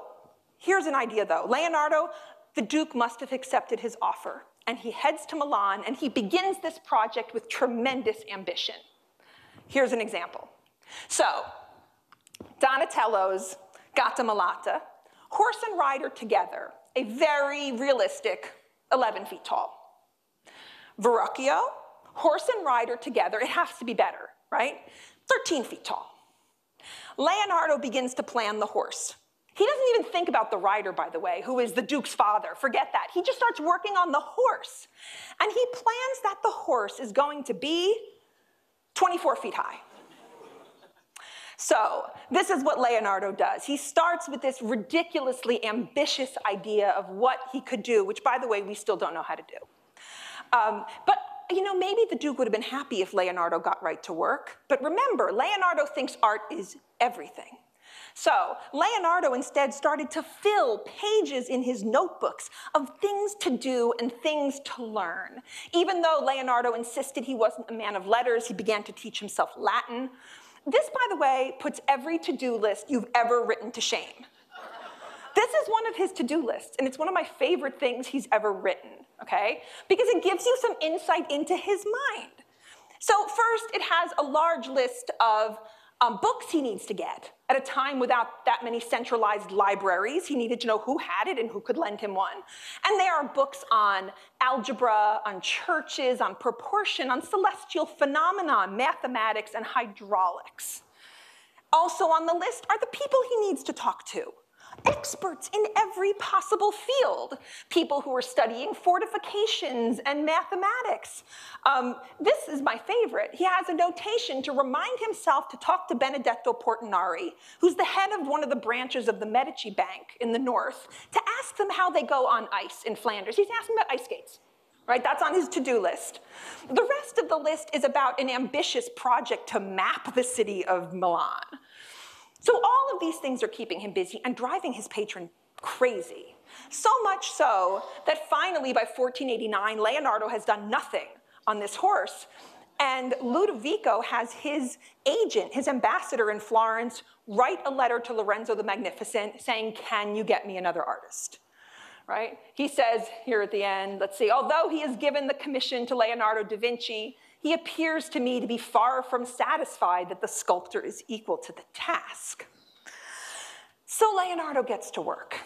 S2: here's an idea though. Leonardo, the Duke must have accepted his offer and he heads to Milan and he begins this project with tremendous ambition. Here's an example. So, Donatello's Gattamelata, horse and rider together, a very realistic 11 feet tall. Verrocchio, horse and rider together, it has to be better, right? 13 feet tall. Leonardo begins to plan the horse. He doesn't even think about the rider, by the way, who is the Duke's father. Forget that. He just starts working on the horse. And he plans that the horse is going to be 24 feet high. So, this is what Leonardo does. He starts with this ridiculously ambitious idea of what he could do, which, by the way, we still don't know how to do. Um, but you know, maybe the Duke would have been happy if Leonardo got right to work. But remember, Leonardo thinks art is everything. So Leonardo instead started to fill pages in his notebooks of things to do and things to learn. Even though Leonardo insisted he wasn't a man of letters, he began to teach himself Latin. This, by the way, puts every to-do list you've ever written to shame. This is one of his to-do lists, and it's one of my favorite things he's ever written, okay? Because it gives you some insight into his mind. So first, it has a large list of um, books he needs to get. At a time without that many centralized libraries, he needed to know who had it and who could lend him one. And there are books on algebra, on churches, on proportion, on celestial phenomena, mathematics, and hydraulics. Also on the list are the people he needs to talk to experts in every possible field, people who are studying fortifications and mathematics. Um, this is my favorite. He has a notation to remind himself to talk to Benedetto Portinari, who's the head of one of the branches of the Medici Bank in the north, to ask them how they go on ice in Flanders. He's asking about ice skates. Right, that's on his to-do list. The rest of the list is about an ambitious project to map the city of Milan. So all of these things are keeping him busy and driving his patron crazy. So much so that finally by 1489, Leonardo has done nothing on this horse. And Ludovico has his agent, his ambassador in Florence, write a letter to Lorenzo the Magnificent saying, can you get me another artist? Right? He says here at the end, let's see, although he has given the commission to Leonardo da Vinci, he appears to me to be far from satisfied that the sculptor is equal to the task. So Leonardo gets to work.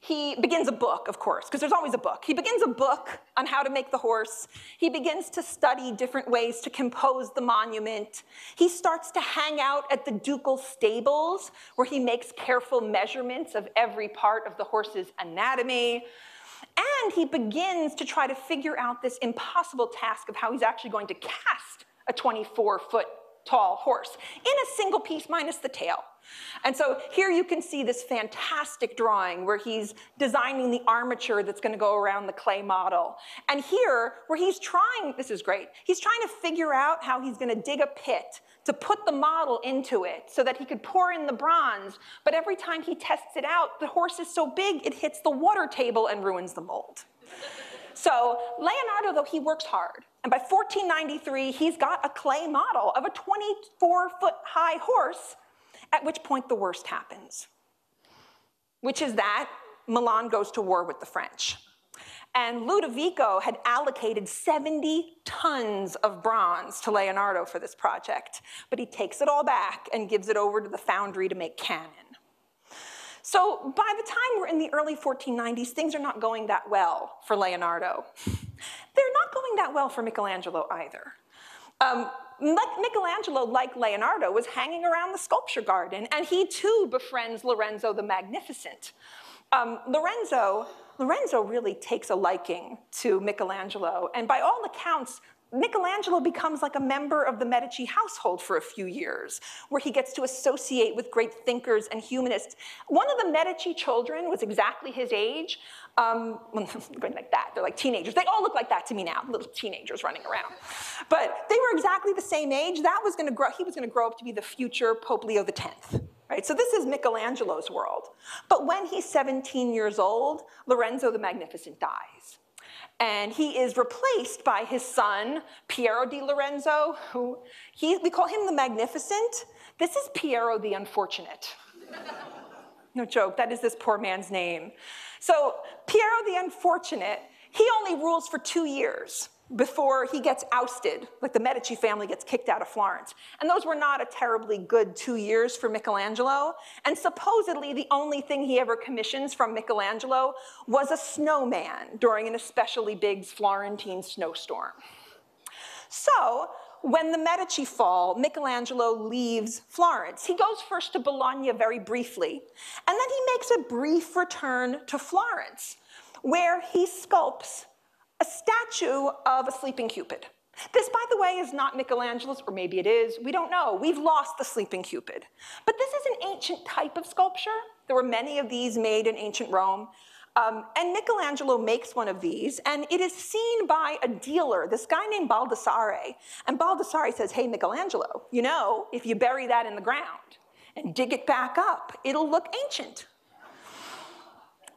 S2: He begins a book, of course, because there's always a book. He begins a book on how to make the horse. He begins to study different ways to compose the monument. He starts to hang out at the ducal stables, where he makes careful measurements of every part of the horse's anatomy. And he begins to try to figure out this impossible task of how he's actually going to cast a 24 foot tall horse in a single piece minus the tail. And so here you can see this fantastic drawing where he's designing the armature that's going to go around the clay model. And here, where he's trying, this is great, he's trying to figure out how he's going to dig a pit to put the model into it so that he could pour in the bronze. But every time he tests it out, the horse is so big it hits the water table and ruins the mold. So Leonardo, though, he works hard. And by 1493, he's got a clay model of a 24 foot high horse, at which point the worst happens, which is that Milan goes to war with the French. And Ludovico had allocated 70 tons of bronze to Leonardo for this project, but he takes it all back and gives it over to the foundry to make cannon. So by the time we're in the early 1490s, things are not going that well for Leonardo. They're not going that well for Michelangelo either. Um, Michelangelo, like Leonardo, was hanging around the sculpture garden, and he too befriends Lorenzo the Magnificent. Um, Lorenzo, Lorenzo really takes a liking to Michelangelo, and by all accounts, Michelangelo becomes like a member of the Medici household for a few years, where he gets to associate with great thinkers and humanists. One of the Medici children was exactly his age. Um, going like that, they're like teenagers. They all look like that to me now, little teenagers running around. But they were exactly the same age. That was going to grow, he was going to grow up to be the future Pope Leo X. Right? So this is Michelangelo's world. But when he's 17 years old, Lorenzo the Magnificent dies and he is replaced by his son, Piero di Lorenzo, who he, we call him the Magnificent. This is Piero the Unfortunate. no joke, that is this poor man's name. So Piero the Unfortunate, he only rules for two years before he gets ousted, like the Medici family gets kicked out of Florence. And those were not a terribly good two years for Michelangelo. And supposedly the only thing he ever commissions from Michelangelo was a snowman during an especially big Florentine snowstorm. So when the Medici fall, Michelangelo leaves Florence. He goes first to Bologna very briefly, and then he makes a brief return to Florence, where he sculpts a statue of a sleeping Cupid. This, by the way, is not Michelangelo's, or maybe it is, we don't know. We've lost the sleeping Cupid. But this is an ancient type of sculpture. There were many of these made in ancient Rome. Um, and Michelangelo makes one of these, and it is seen by a dealer, this guy named Baldassare. And Baldassare says, hey, Michelangelo, you know, if you bury that in the ground and dig it back up, it'll look ancient.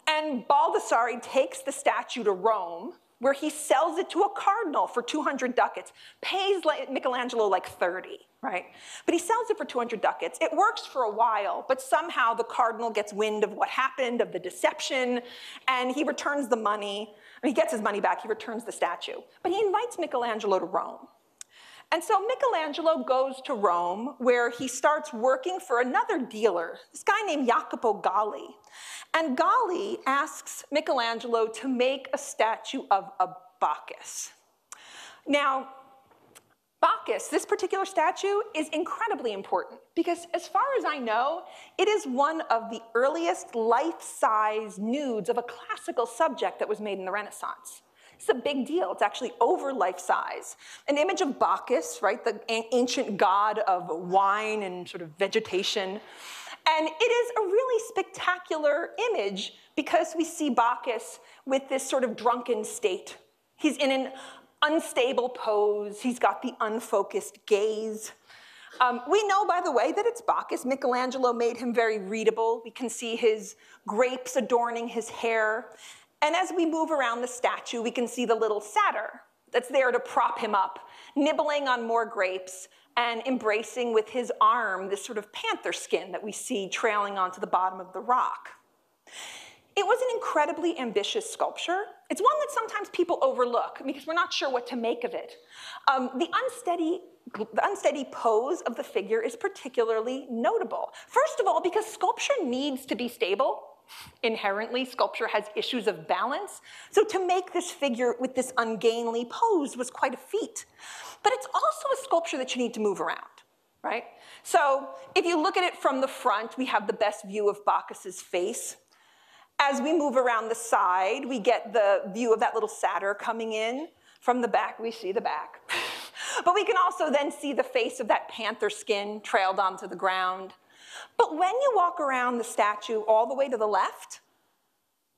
S2: And Baldassare takes the statue to Rome, where he sells it to a cardinal for 200 ducats, pays Michelangelo like 30, right? But he sells it for 200 ducats. It works for a while, but somehow the cardinal gets wind of what happened, of the deception, and he returns the money. he gets his money back, he returns the statue. But he invites Michelangelo to Rome. And so Michelangelo goes to Rome where he starts working for another dealer, this guy named Jacopo Galli. And Galli asks Michelangelo to make a statue of a Bacchus. Now, Bacchus, this particular statue, is incredibly important because, as far as I know, it is one of the earliest life size nudes of a classical subject that was made in the Renaissance. It's a big deal. It's actually over life size. An image of Bacchus, right, the ancient god of wine and sort of vegetation. And it is a really spectacular image because we see Bacchus with this sort of drunken state. He's in an unstable pose. He's got the unfocused gaze. Um, we know, by the way, that it's Bacchus. Michelangelo made him very readable. We can see his grapes adorning his hair. And as we move around the statue, we can see the little satyr that's there to prop him up, nibbling on more grapes and embracing with his arm this sort of panther skin that we see trailing onto the bottom of the rock. It was an incredibly ambitious sculpture. It's one that sometimes people overlook because we're not sure what to make of it. Um, the, unsteady, the unsteady pose of the figure is particularly notable. First of all, because sculpture needs to be stable Inherently, sculpture has issues of balance, so to make this figure with this ungainly pose was quite a feat. But it's also a sculpture that you need to move around, right? So if you look at it from the front, we have the best view of Bacchus's face. As we move around the side, we get the view of that little satyr coming in. From the back, we see the back. but we can also then see the face of that panther skin trailed onto the ground. But when you walk around the statue all the way to the left,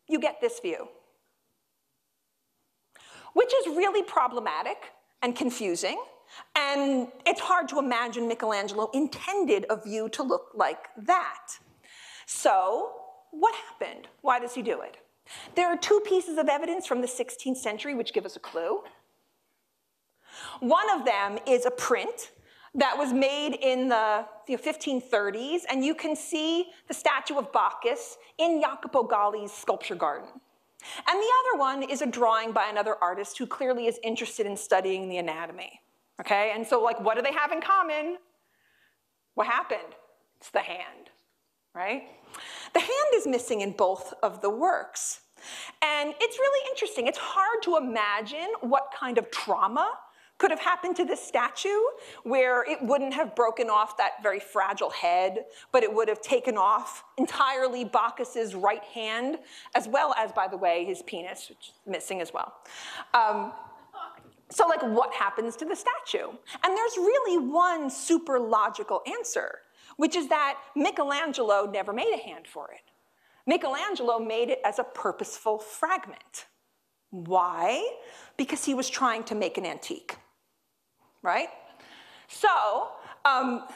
S2: you get this view, which is really problematic and confusing. And it's hard to imagine Michelangelo intended a view to look like that. So, what happened? Why does he do it? There are two pieces of evidence from the 16th century which give us a clue. One of them is a print that was made in the you know, 1530s, and you can see the statue of Bacchus in Jacopo Galli's sculpture garden. And the other one is a drawing by another artist who clearly is interested in studying the anatomy. Okay, and so like what do they have in common? What happened? It's the hand, right? The hand is missing in both of the works. And it's really interesting. It's hard to imagine what kind of trauma could have happened to this statue where it wouldn't have broken off that very fragile head, but it would have taken off entirely Bacchus's right hand, as well as, by the way, his penis, which is missing as well. Um, so, like, what happens to the statue? And there's really one super logical answer, which is that Michelangelo never made a hand for it. Michelangelo made it as a purposeful fragment. Why? Because he was trying to make an antique right? So, um,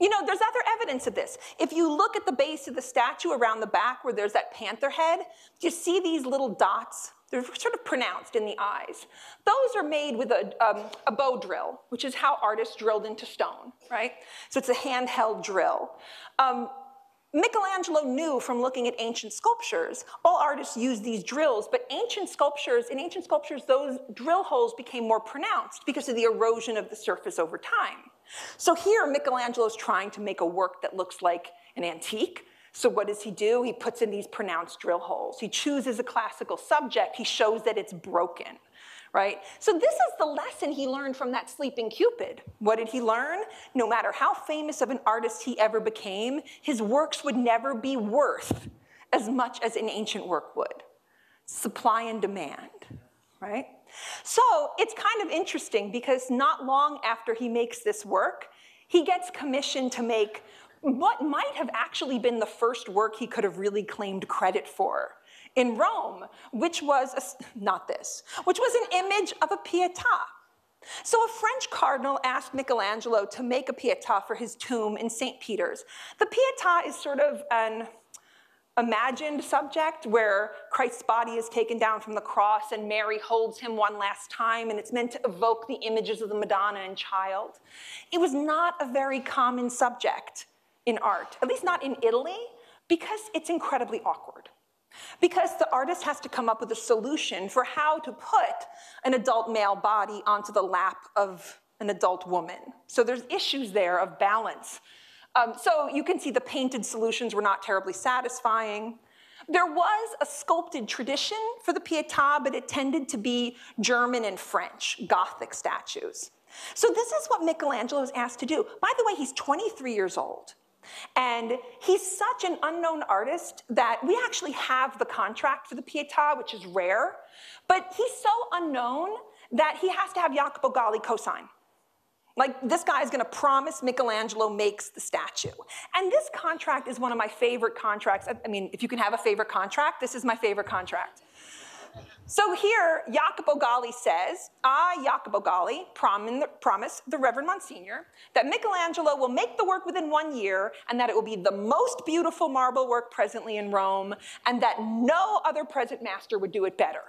S2: you know, there's other evidence of this. If you look at the base of the statue around the back where there's that panther head, do you see these little dots? They're sort of pronounced in the eyes. Those are made with a, um, a bow drill, which is how artists drilled into stone, right? So it's a handheld drill. Um, Michelangelo knew from looking at ancient sculptures, all artists use these drills, but ancient sculptures, in ancient sculptures, those drill holes became more pronounced because of the erosion of the surface over time. So here, Michelangelo's trying to make a work that looks like an antique. So what does he do? He puts in these pronounced drill holes. He chooses a classical subject. He shows that it's broken right? So this is the lesson he learned from that sleeping Cupid. What did he learn? No matter how famous of an artist he ever became, his works would never be worth as much as an ancient work would. Supply and demand, right? So it's kind of interesting because not long after he makes this work, he gets commissioned to make what might have actually been the first work he could have really claimed credit for in Rome, which was, a, not this, which was an image of a Pietà. So a French cardinal asked Michelangelo to make a Pietà for his tomb in St. Peter's. The Pietà is sort of an imagined subject where Christ's body is taken down from the cross and Mary holds him one last time, and it's meant to evoke the images of the Madonna and child. It was not a very common subject in art, at least not in Italy, because it's incredibly awkward. Because the artist has to come up with a solution for how to put an adult male body onto the lap of an adult woman. So there's issues there of balance. Um, so you can see the painted solutions were not terribly satisfying. There was a sculpted tradition for the Pietà, but it tended to be German and French, Gothic statues. So this is what Michelangelo is asked to do. By the way, he's 23 years old. And he's such an unknown artist that we actually have the contract for the Pietà, which is rare. But he's so unknown that he has to have Jacopo Galli co-sign. Like, this guy is gonna promise Michelangelo makes the statue. And this contract is one of my favorite contracts. I mean, if you can have a favorite contract, this is my favorite contract. So here, Jacopo Galli says, I, Jacopo Galli, promise the Reverend Monsignor that Michelangelo will make the work within one year and that it will be the most beautiful marble work presently in Rome and that no other present master would do it better.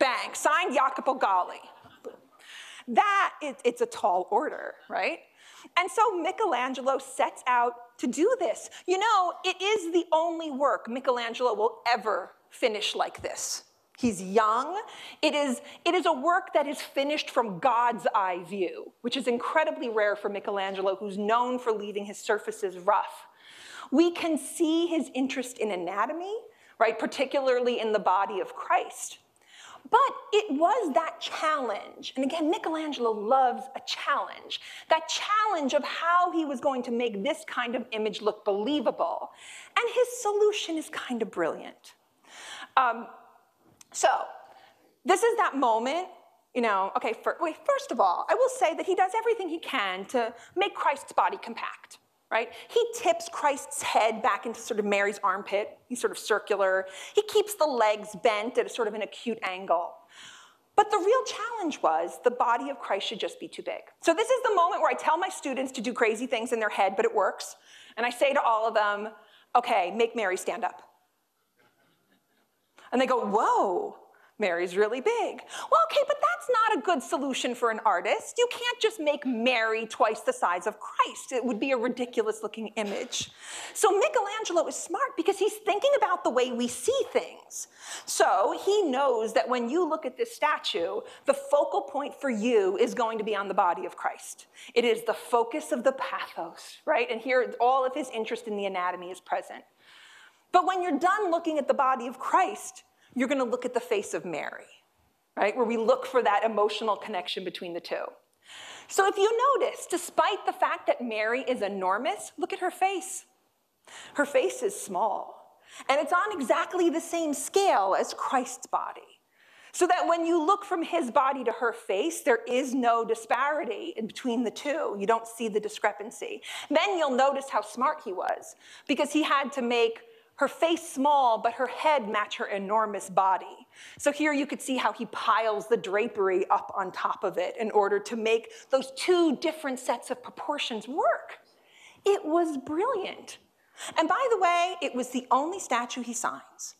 S2: Bang, signed Jacopo Galli. That, is, it's a tall order, right? And so Michelangelo sets out to do this. You know, it is the only work Michelangelo will ever finish like this. He's young. It is, it is a work that is finished from God's eye view, which is incredibly rare for Michelangelo, who's known for leaving his surfaces rough. We can see his interest in anatomy, right, particularly in the body of Christ. But it was that challenge, and again, Michelangelo loves a challenge, that challenge of how he was going to make this kind of image look believable. And his solution is kind of brilliant. Um, so, this is that moment, you know, okay, for, wait, first of all, I will say that he does everything he can to make Christ's body compact, right? He tips Christ's head back into sort of Mary's armpit. He's sort of circular. He keeps the legs bent at a sort of an acute angle. But the real challenge was the body of Christ should just be too big. So this is the moment where I tell my students to do crazy things in their head, but it works. And I say to all of them, okay, make Mary stand up. And they go, whoa, Mary's really big. Well, okay, but that's not a good solution for an artist. You can't just make Mary twice the size of Christ. It would be a ridiculous looking image. So Michelangelo is smart because he's thinking about the way we see things. So he knows that when you look at this statue, the focal point for you is going to be on the body of Christ. It is the focus of the pathos, right? And here all of his interest in the anatomy is present. But when you're done looking at the body of Christ, you're going to look at the face of Mary, right? Where we look for that emotional connection between the two. So if you notice, despite the fact that Mary is enormous, look at her face. Her face is small, and it's on exactly the same scale as Christ's body. So that when you look from his body to her face, there is no disparity between the two. You don't see the discrepancy. Then you'll notice how smart he was, because he had to make her face small, but her head match her enormous body. So here you could see how he piles the drapery up on top of it in order to make those two different sets of proportions work. It was brilliant. And by the way, it was the only statue he signs.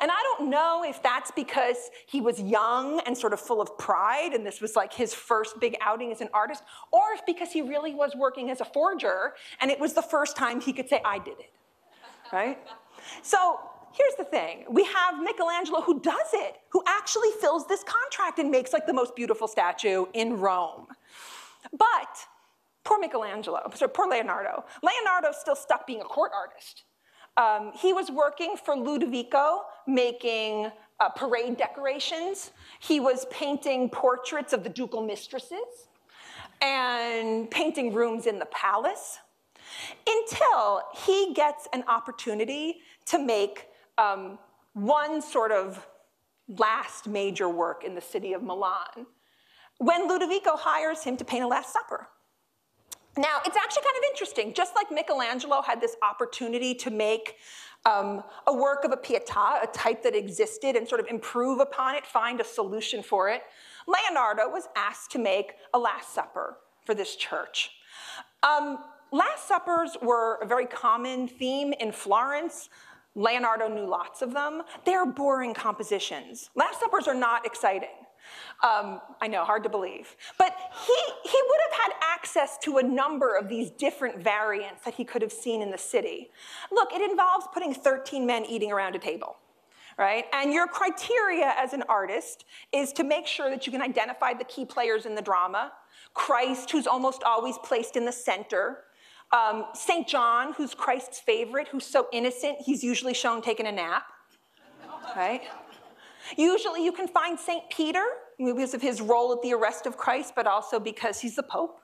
S2: And I don't know if that's because he was young and sort of full of pride, and this was like his first big outing as an artist, or if because he really was working as a forger and it was the first time he could say, I did it, right? So here's the thing we have Michelangelo who does it, who actually fills this contract and makes like the most beautiful statue in Rome. But poor Michelangelo, sorry, poor Leonardo. Leonardo's still stuck being a court artist. Um, he was working for Ludovico, making uh, parade decorations. He was painting portraits of the ducal mistresses and painting rooms in the palace until he gets an opportunity to make um, one sort of last major work in the city of Milan when Ludovico hires him to paint a Last Supper. Now, it's actually kind of interesting. Just like Michelangelo had this opportunity to make um, a work of a Pietà, a type that existed, and sort of improve upon it, find a solution for it, Leonardo was asked to make a Last Supper for this church. Um, Last Suppers were a very common theme in Florence. Leonardo knew lots of them. They're boring compositions. Last Suppers are not exciting. Um, I know, hard to believe. But he, he would have had access to a number of these different variants that he could have seen in the city. Look, it involves putting 13 men eating around a table. Right? And your criteria as an artist is to make sure that you can identify the key players in the drama. Christ, who's almost always placed in the center. Um, St. John, who's Christ's favorite, who's so innocent, he's usually shown taking a nap. Right? Usually you can find St. Peter because of his role at the arrest of Christ, but also because he's the Pope.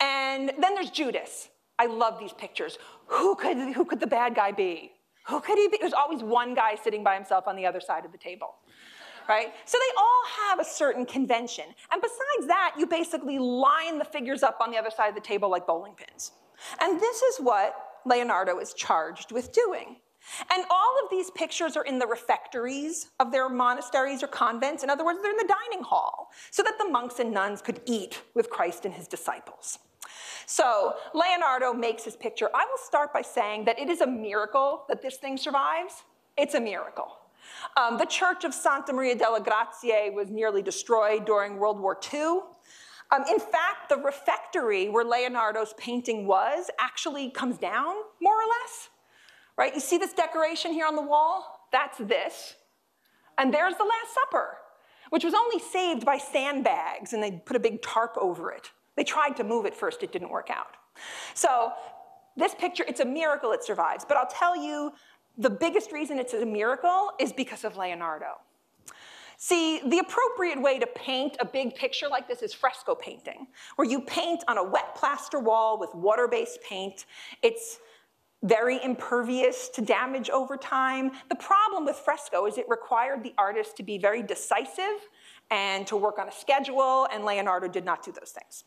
S2: And then there's Judas. I love these pictures. Who could, who could the bad guy be? Who could he be? There's always one guy sitting by himself on the other side of the table. Right? So they all have a certain convention. And besides that, you basically line the figures up on the other side of the table like bowling pins. And this is what Leonardo is charged with doing. And all of these pictures are in the refectories of their monasteries or convents. In other words, they're in the dining hall, so that the monks and nuns could eat with Christ and his disciples. So Leonardo makes his picture. I will start by saying that it is a miracle that this thing survives. It's a miracle. Um, the church of Santa Maria delle Grazie was nearly destroyed during World War II. Um, in fact, the refectory where Leonardo's painting was actually comes down, more or less right? You see this decoration here on the wall? That's this. And there's the Last Supper, which was only saved by sandbags, and they put a big tarp over it. They tried to move it first, it didn't work out. So this picture, it's a miracle it survives. But I'll tell you, the biggest reason it's a miracle is because of Leonardo. See, the appropriate way to paint a big picture like this is fresco painting, where you paint on a wet plaster wall with water-based paint. It's very impervious to damage over time. The problem with fresco is it required the artist to be very decisive and to work on a schedule, and Leonardo did not do those things.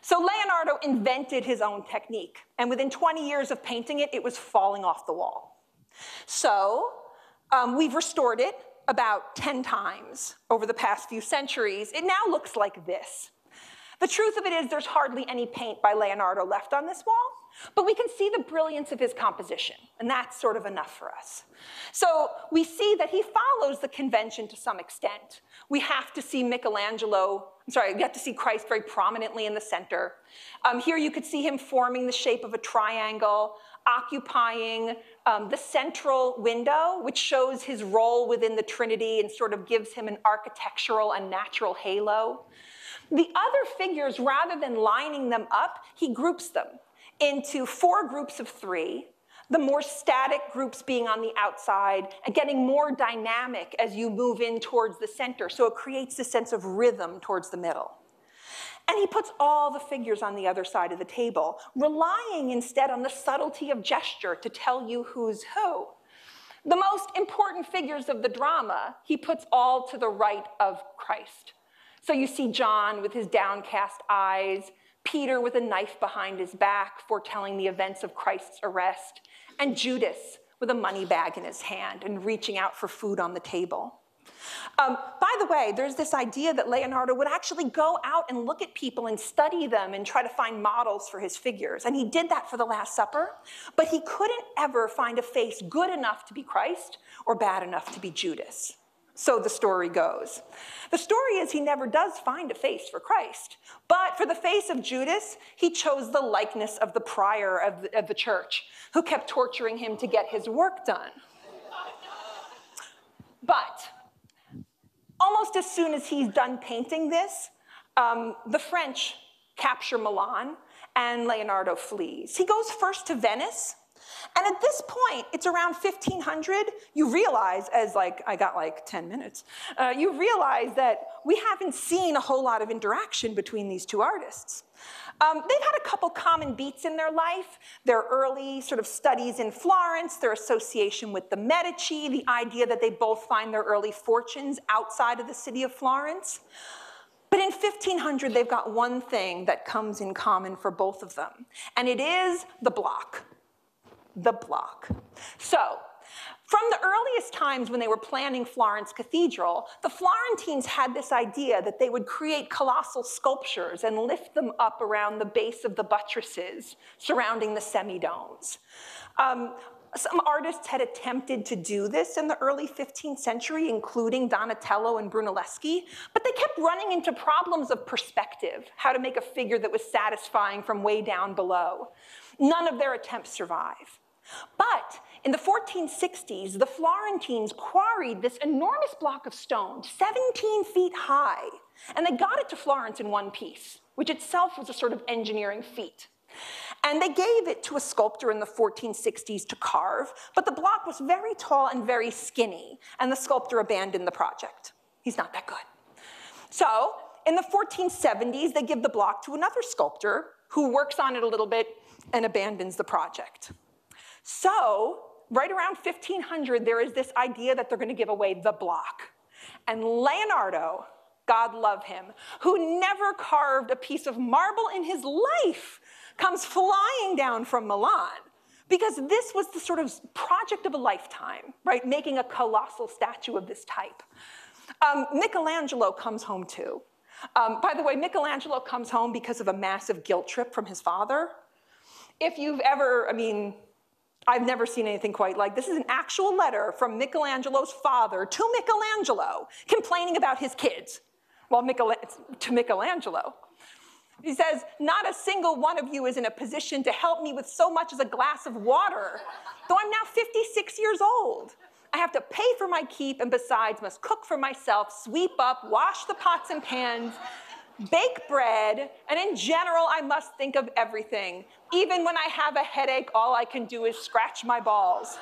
S2: So Leonardo invented his own technique, and within 20 years of painting it, it was falling off the wall. So um, we've restored it about 10 times over the past few centuries. It now looks like this. The truth of it is there's hardly any paint by Leonardo left on this wall, but we can see the brilliance of his composition, and that's sort of enough for us. So we see that he follows the convention to some extent. We have to see Michelangelo, I'm sorry, we have to see Christ very prominently in the center. Um, here you could see him forming the shape of a triangle, occupying um, the central window, which shows his role within the Trinity and sort of gives him an architectural and natural halo. The other figures, rather than lining them up, he groups them into four groups of three. the more static groups being on the outside and getting more dynamic as you move in towards the center. So it creates a sense of rhythm towards the middle. And he puts all the figures on the other side of the table, relying instead on the subtlety of gesture to tell you who's who. The most important figures of the drama, he puts all to the right of Christ. So you see John with his downcast eyes, Peter with a knife behind his back, foretelling the events of Christ's arrest, and Judas with a money bag in his hand and reaching out for food on the table. Um, by the way, there's this idea that Leonardo would actually go out and look at people and study them and try to find models for his figures. And he did that for the Last Supper, but he couldn't ever find a face good enough to be Christ or bad enough to be Judas. So the story goes. The story is he never does find a face for Christ, but for the face of Judas, he chose the likeness of the prior of the, of the church who kept torturing him to get his work done. But almost as soon as he's done painting this, um, the French capture Milan and Leonardo flees. He goes first to Venice. And at this point, it's around 1500, you realize, as like, I got like 10 minutes, uh, you realize that we haven't seen a whole lot of interaction between these two artists. Um, they've had a couple common beats in their life. Their early sort of studies in Florence, their association with the Medici, the idea that they both find their early fortunes outside of the city of Florence. But in 1500, they've got one thing that comes in common for both of them, and it is the block. The block. So, from the earliest times when they were planning Florence Cathedral, the Florentines had this idea that they would create colossal sculptures and lift them up around the base of the buttresses surrounding the semidomes. Um, some artists had attempted to do this in the early 15th century, including Donatello and Brunelleschi, but they kept running into problems of perspective, how to make a figure that was satisfying from way down below. None of their attempts survive. But in the 1460s, the Florentines quarried this enormous block of stone, 17 feet high, and they got it to Florence in one piece, which itself was a sort of engineering feat. And they gave it to a sculptor in the 1460s to carve, but the block was very tall and very skinny, and the sculptor abandoned the project. He's not that good. So, in the 1470s, they give the block to another sculptor who works on it a little bit and abandons the project. So, right around 1500, there is this idea that they're going to give away the block. And Leonardo, God love him, who never carved a piece of marble in his life, comes flying down from Milan because this was the sort of project of a lifetime, right? Making a colossal statue of this type. Um, Michelangelo comes home too. Um, by the way, Michelangelo comes home because of a massive guilt trip from his father. If you've ever, I mean, I've never seen anything quite like this. is an actual letter from Michelangelo's father to Michelangelo complaining about his kids. Well, Michel- to Michelangelo. He says, Not a single one of you is in a position to help me with so much as a glass of water, though I'm now 56 years old. I have to pay for my keep and besides must cook for myself, sweep up, wash the pots and pans, bake bread, and in general, I must think of everything. Even when I have a headache, all I can do is scratch my balls.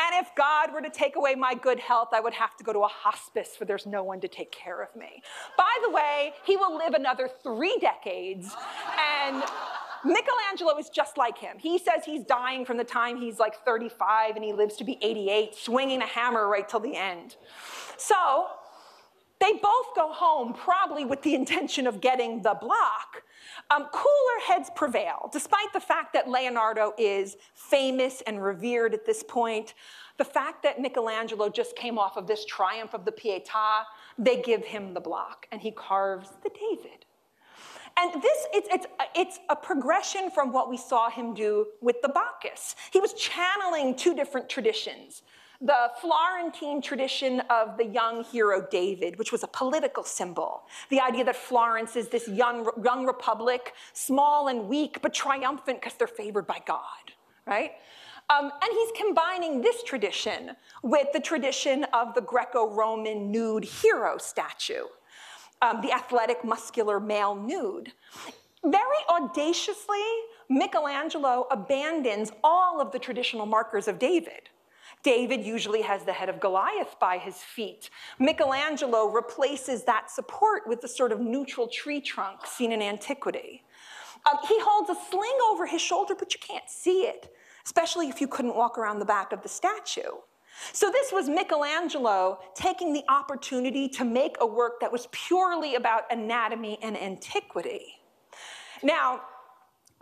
S2: And if God were to take away my good health, I would have to go to a hospice for there's no one to take care of me. By the way, he will live another three decades, and Michelangelo is just like him. He says he's dying from the time he's like 35 and he lives to be 88, swinging a hammer right till the end. So, they both go home probably with the intention of getting the block. Um, cooler heads prevail, despite the fact that Leonardo is famous and revered at this point. The fact that Michelangelo just came off of this triumph of the Pietà, they give him the block, and he carves the David. And this, it's, it's, it's a progression from what we saw him do with the Bacchus. He was channeling two different traditions the Florentine tradition of the young hero David, which was a political symbol. The idea that Florence is this young, young republic, small and weak, but triumphant because they're favored by God, right? Um, and he's combining this tradition with the tradition of the Greco Roman nude hero statue, um, the athletic, muscular male nude. Very audaciously, Michelangelo abandons all of the traditional markers of David. David usually has the head of Goliath by his feet. Michelangelo replaces that support with the sort of neutral tree trunk seen in antiquity. Um, he holds a sling over his shoulder, but you can't see it, especially if you couldn't walk around the back of the statue. So, this was Michelangelo taking the opportunity to make a work that was purely about anatomy and antiquity. Now,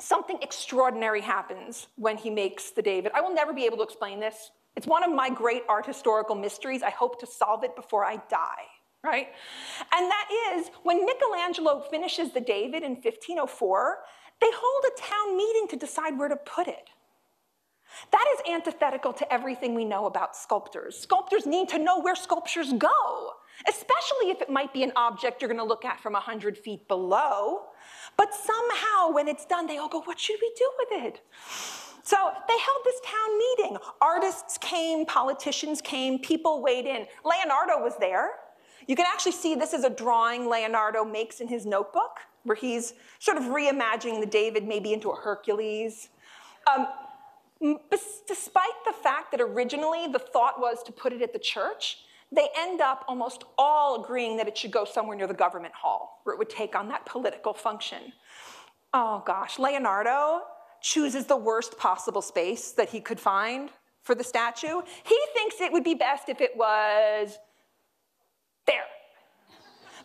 S2: something extraordinary happens when he makes the David. I will never be able to explain this. It's one of my great art historical mysteries. I hope to solve it before I die, right? And that is when Michelangelo finishes the David in 1504, they hold a town meeting to decide where to put it. That is antithetical to everything we know about sculptors. Sculptors need to know where sculptures go, especially if it might be an object you're going to look at from 100 feet below. But somehow, when it's done, they all go, What should we do with it? So they held this town meeting. Artists came, politicians came, people weighed in. Leonardo was there. You can actually see this is a drawing Leonardo makes in his notebook, where he's sort of reimagining the David maybe into a Hercules. Um, despite the fact that originally the thought was to put it at the church, they end up almost all agreeing that it should go somewhere near the government hall, where it would take on that political function. Oh gosh, Leonardo chooses the worst possible space that he could find for the statue. He thinks it would be best if it was there.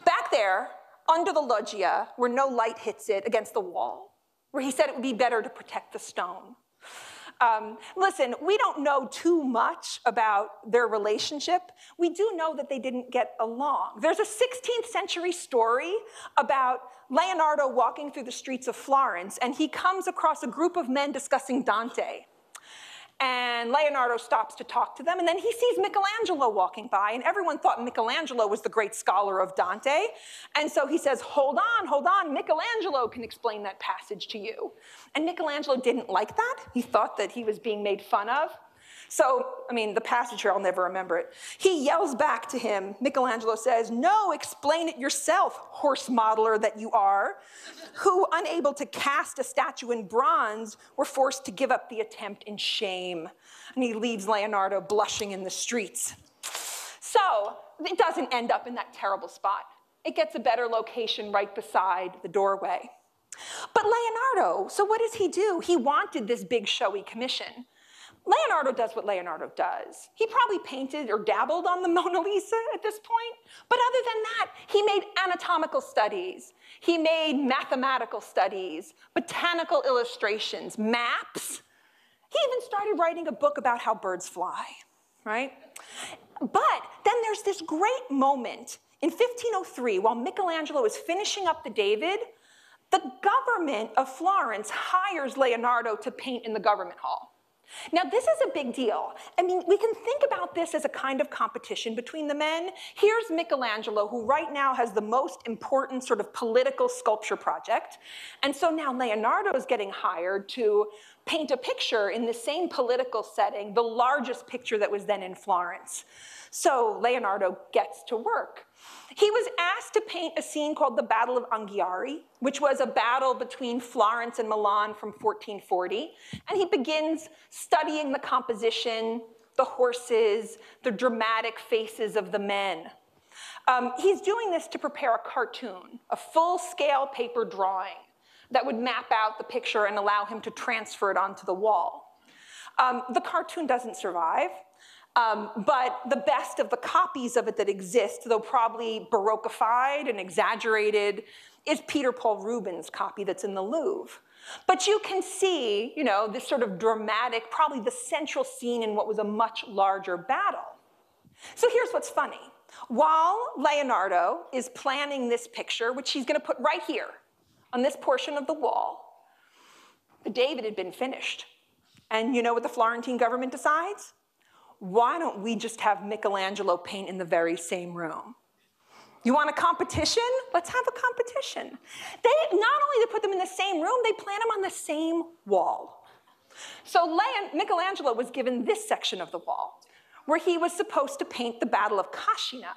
S2: Back there, under the loggia, where no light hits it against the wall, where he said it would be better to protect the stone. Um, listen, we don't know too much about their relationship. We do know that they didn't get along. There's a 16th century story about Leonardo walking through the streets of Florence, and he comes across a group of men discussing Dante. And Leonardo stops to talk to them, and then he sees Michelangelo walking by, and everyone thought Michelangelo was the great scholar of Dante. And so he says, Hold on, hold on, Michelangelo can explain that passage to you. And Michelangelo didn't like that. He thought that he was being made fun of. So, I mean, the passage here, I'll never remember it. He yells back to him. Michelangelo says, No, explain it yourself, horse modeler that you are, who, unable to cast a statue in bronze, were forced to give up the attempt in shame. And he leaves Leonardo blushing in the streets. So, it doesn't end up in that terrible spot. It gets a better location right beside the doorway. But Leonardo, so what does he do? He wanted this big showy commission. Leonardo does what Leonardo does. He probably painted or dabbled on the Mona Lisa at this point. But other than that, he made anatomical studies. He made mathematical studies, botanical illustrations, maps. He even started writing a book about how birds fly, right? But then there's this great moment in 1503 while Michelangelo is finishing up the David. The government of Florence hires Leonardo to paint in the government hall. Now, this is a big deal. I mean, we can think about this as a kind of competition between the men. Here's Michelangelo, who right now has the most important sort of political sculpture project. And so now Leonardo is getting hired to paint a picture in the same political setting, the largest picture that was then in Florence. So Leonardo gets to work. He was asked to paint a scene called the Battle of Anghiari, which was a battle between Florence and Milan from 1440. And he begins studying the composition, the horses, the dramatic faces of the men. Um, he's doing this to prepare a cartoon, a full scale paper drawing that would map out the picture and allow him to transfer it onto the wall. Um, the cartoon doesn't survive. Um, but the best of the copies of it that exist, though probably Baroqueified and exaggerated, is Peter Paul Rubens' copy that's in the Louvre. But you can see, you know, this sort of dramatic, probably the central scene in what was a much larger battle. So here's what's funny. While Leonardo is planning this picture, which he's going to put right here on this portion of the wall, the David had been finished. And you know what the Florentine government decides? Why don't we just have Michelangelo paint in the very same room? You want a competition? Let's have a competition. They not only to put them in the same room, they plant them on the same wall. So Michelangelo was given this section of the wall, where he was supposed to paint the Battle of Cascina,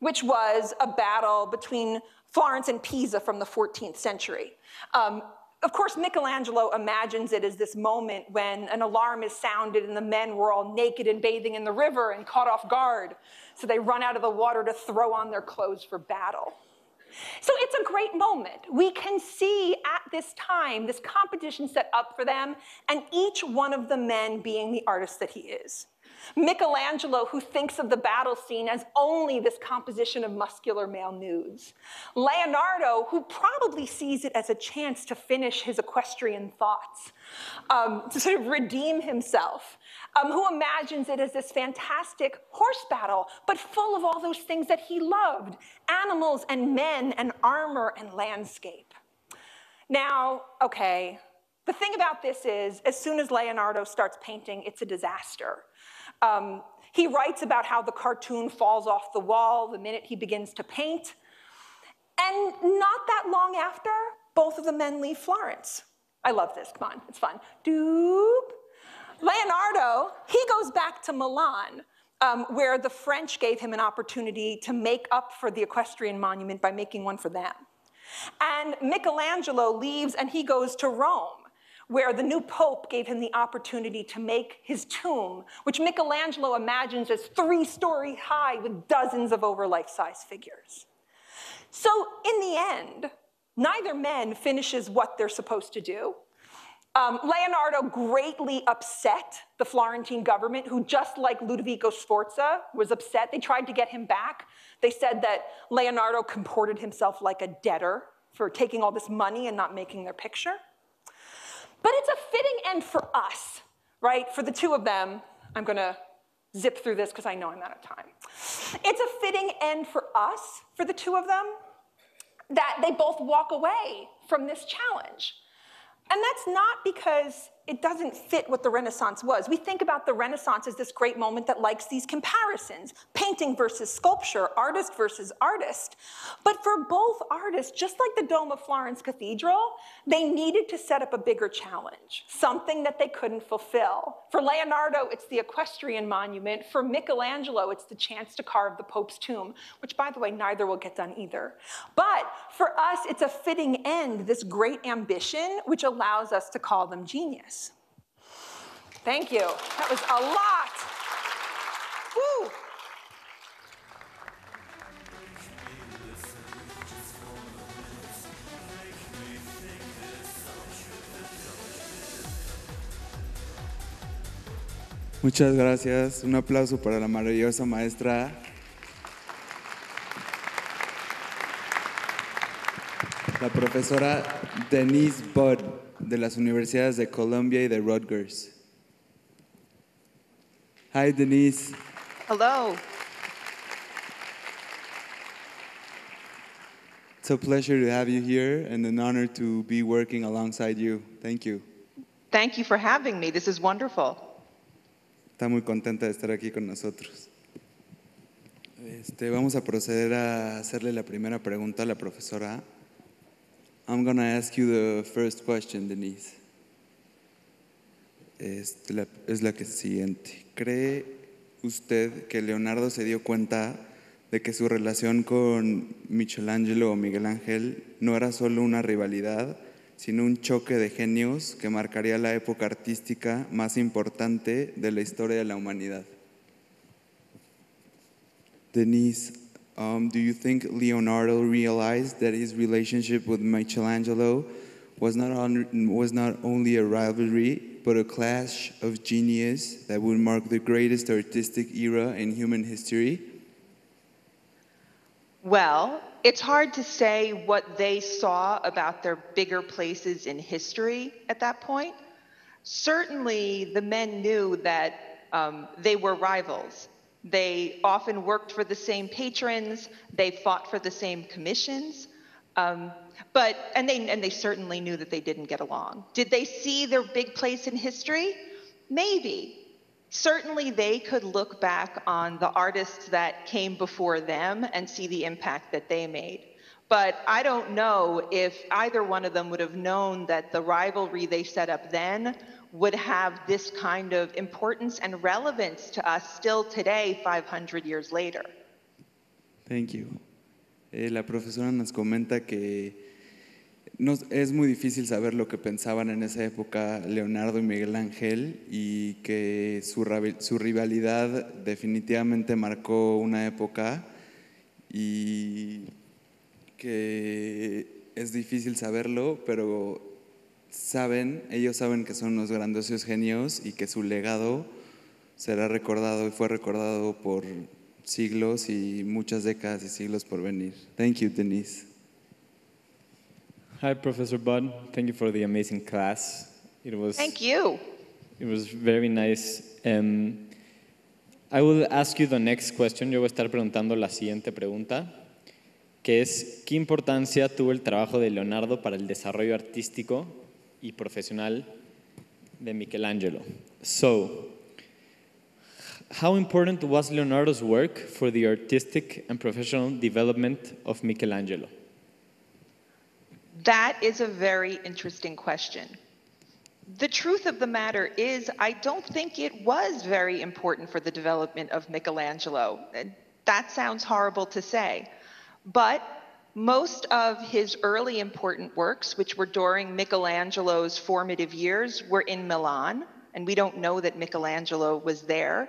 S2: which was a battle between Florence and Pisa from the 14th century. Um, of course, Michelangelo imagines it as this moment when an alarm is sounded and the men were all naked and bathing in the river and caught off guard. So they run out of the water to throw on their clothes for battle. So it's a great moment. We can see at this time this competition set up for them, and each one of the men being the artist that he is. Michelangelo, who thinks of the battle scene as only this composition of muscular male nudes. Leonardo, who probably sees it as a chance to finish his equestrian thoughts, um, to sort of redeem himself, um, who imagines it as this fantastic horse battle, but full of all those things that he loved animals and men and armor and landscape. Now, okay, the thing about this is, as soon as Leonardo starts painting, it's a disaster. Um, he writes about how the cartoon falls off the wall the minute he begins to paint. And not that long after, both of the men leave Florence. I love this, come on, it's fun. Doop. Leonardo, he goes back to Milan, um, where the French gave him an opportunity to make up for the equestrian monument by making one for them. And Michelangelo leaves and he goes to Rome, where the new pope gave him the opportunity to make his tomb, which Michelangelo imagines as three story high with dozens of over life size figures. So, in the end, neither man finishes what they're supposed to do. Um, Leonardo greatly upset the Florentine government, who, just like Ludovico Sforza, was upset. They tried to get him back. They said that Leonardo comported himself like a debtor for taking all this money and not making their picture. But it's a fitting end for us, right? For the two of them, I'm to zip through this because I know I'm out of time. It's a fitting end for us, for the two of them, that they both walk away from this challenge. And that's not because it doesn't fit what the Renaissance was. We think about the Renaissance as this great moment that likes these comparisons painting versus sculpture, artist versus artist. But for both artists, just like the Dome of Florence Cathedral, they needed to set up a bigger challenge, something that they couldn't fulfill. For Leonardo, it's the equestrian monument. For Michelangelo, it's the chance to carve the Pope's tomb, which, by the way, neither will get done either. But for us, it's a fitting end, this great ambition, which allows us to call them genius. Thank you. That was a lot. Woo.
S4: Muchas gracias. Un aplauso para la maravillosa maestra. La profesora Denise Budd de las universidades de Columbia y de Rutgers. Hi, Denise.
S5: Hello.
S4: It's a pleasure to have you here and an honor to be working alongside you. Thank you.
S5: Thank you for having me. This is wonderful.
S4: Está muy contenta de estar aquí con nosotros. Este, vamos a proceder a hacerle la primera pregunta a la profesora. I'm going to ask you the first question, Denise. Es la, que siguiente. ¿Cree usted que Leonardo se dio cuenta de que su relación con Michelangelo o Miguel Ángel no era solo una rivalidad, sino un choque de genios que marcaría la época artística más importante de la historia de la humanidad? Denise, um, do you think Leonardo realized that his relationship with Michelangelo was not, on, was not only a rivalry, but a clash of genius that would mark the greatest artistic era in human history?
S5: Well, it's hard to say what they saw about their bigger places in history at that point. Certainly, the men knew that um, they were rivals. They often worked for the same patrons, they fought for the same commissions. Um, but and they and they certainly knew that they didn't get along. Did they see their big place in history? Maybe. Certainly they could look back on the artists that came before them and see the impact that they made. But I don't know if either one of them would have known that the rivalry they set up then would have this kind of importance and relevance to us still today, 500 years later.
S4: Thank you. Eh, la profesora nos comenta que es muy difícil saber lo que pensaban en esa época Leonardo y Miguel Ángel y que su, su rivalidad definitivamente marcó una época y que es difícil saberlo, pero saben, ellos saben que son unos grandiosos genios y que su legado será recordado y fue recordado por siglos y muchas décadas y siglos por venir. Thank you, Denise.
S1: Hi, Professor Bud. Thank you for the amazing class. It was
S5: Thank you.
S1: It was very nice. Um, I will ask you the next question. Yo voy a estar preguntando la siguiente pregunta, que es ¿qué importancia tuvo el trabajo de Leonardo para el desarrollo artístico y profesional de Michelangelo? So, how important was Leonardo's work for the artistic and professional development of Michelangelo?
S5: That is a very interesting question. The truth of the matter is, I don't think it was very important for the development of Michelangelo. That sounds horrible to say. But most of his early important works, which were during Michelangelo's formative years, were in Milan, and we don't know that Michelangelo was there.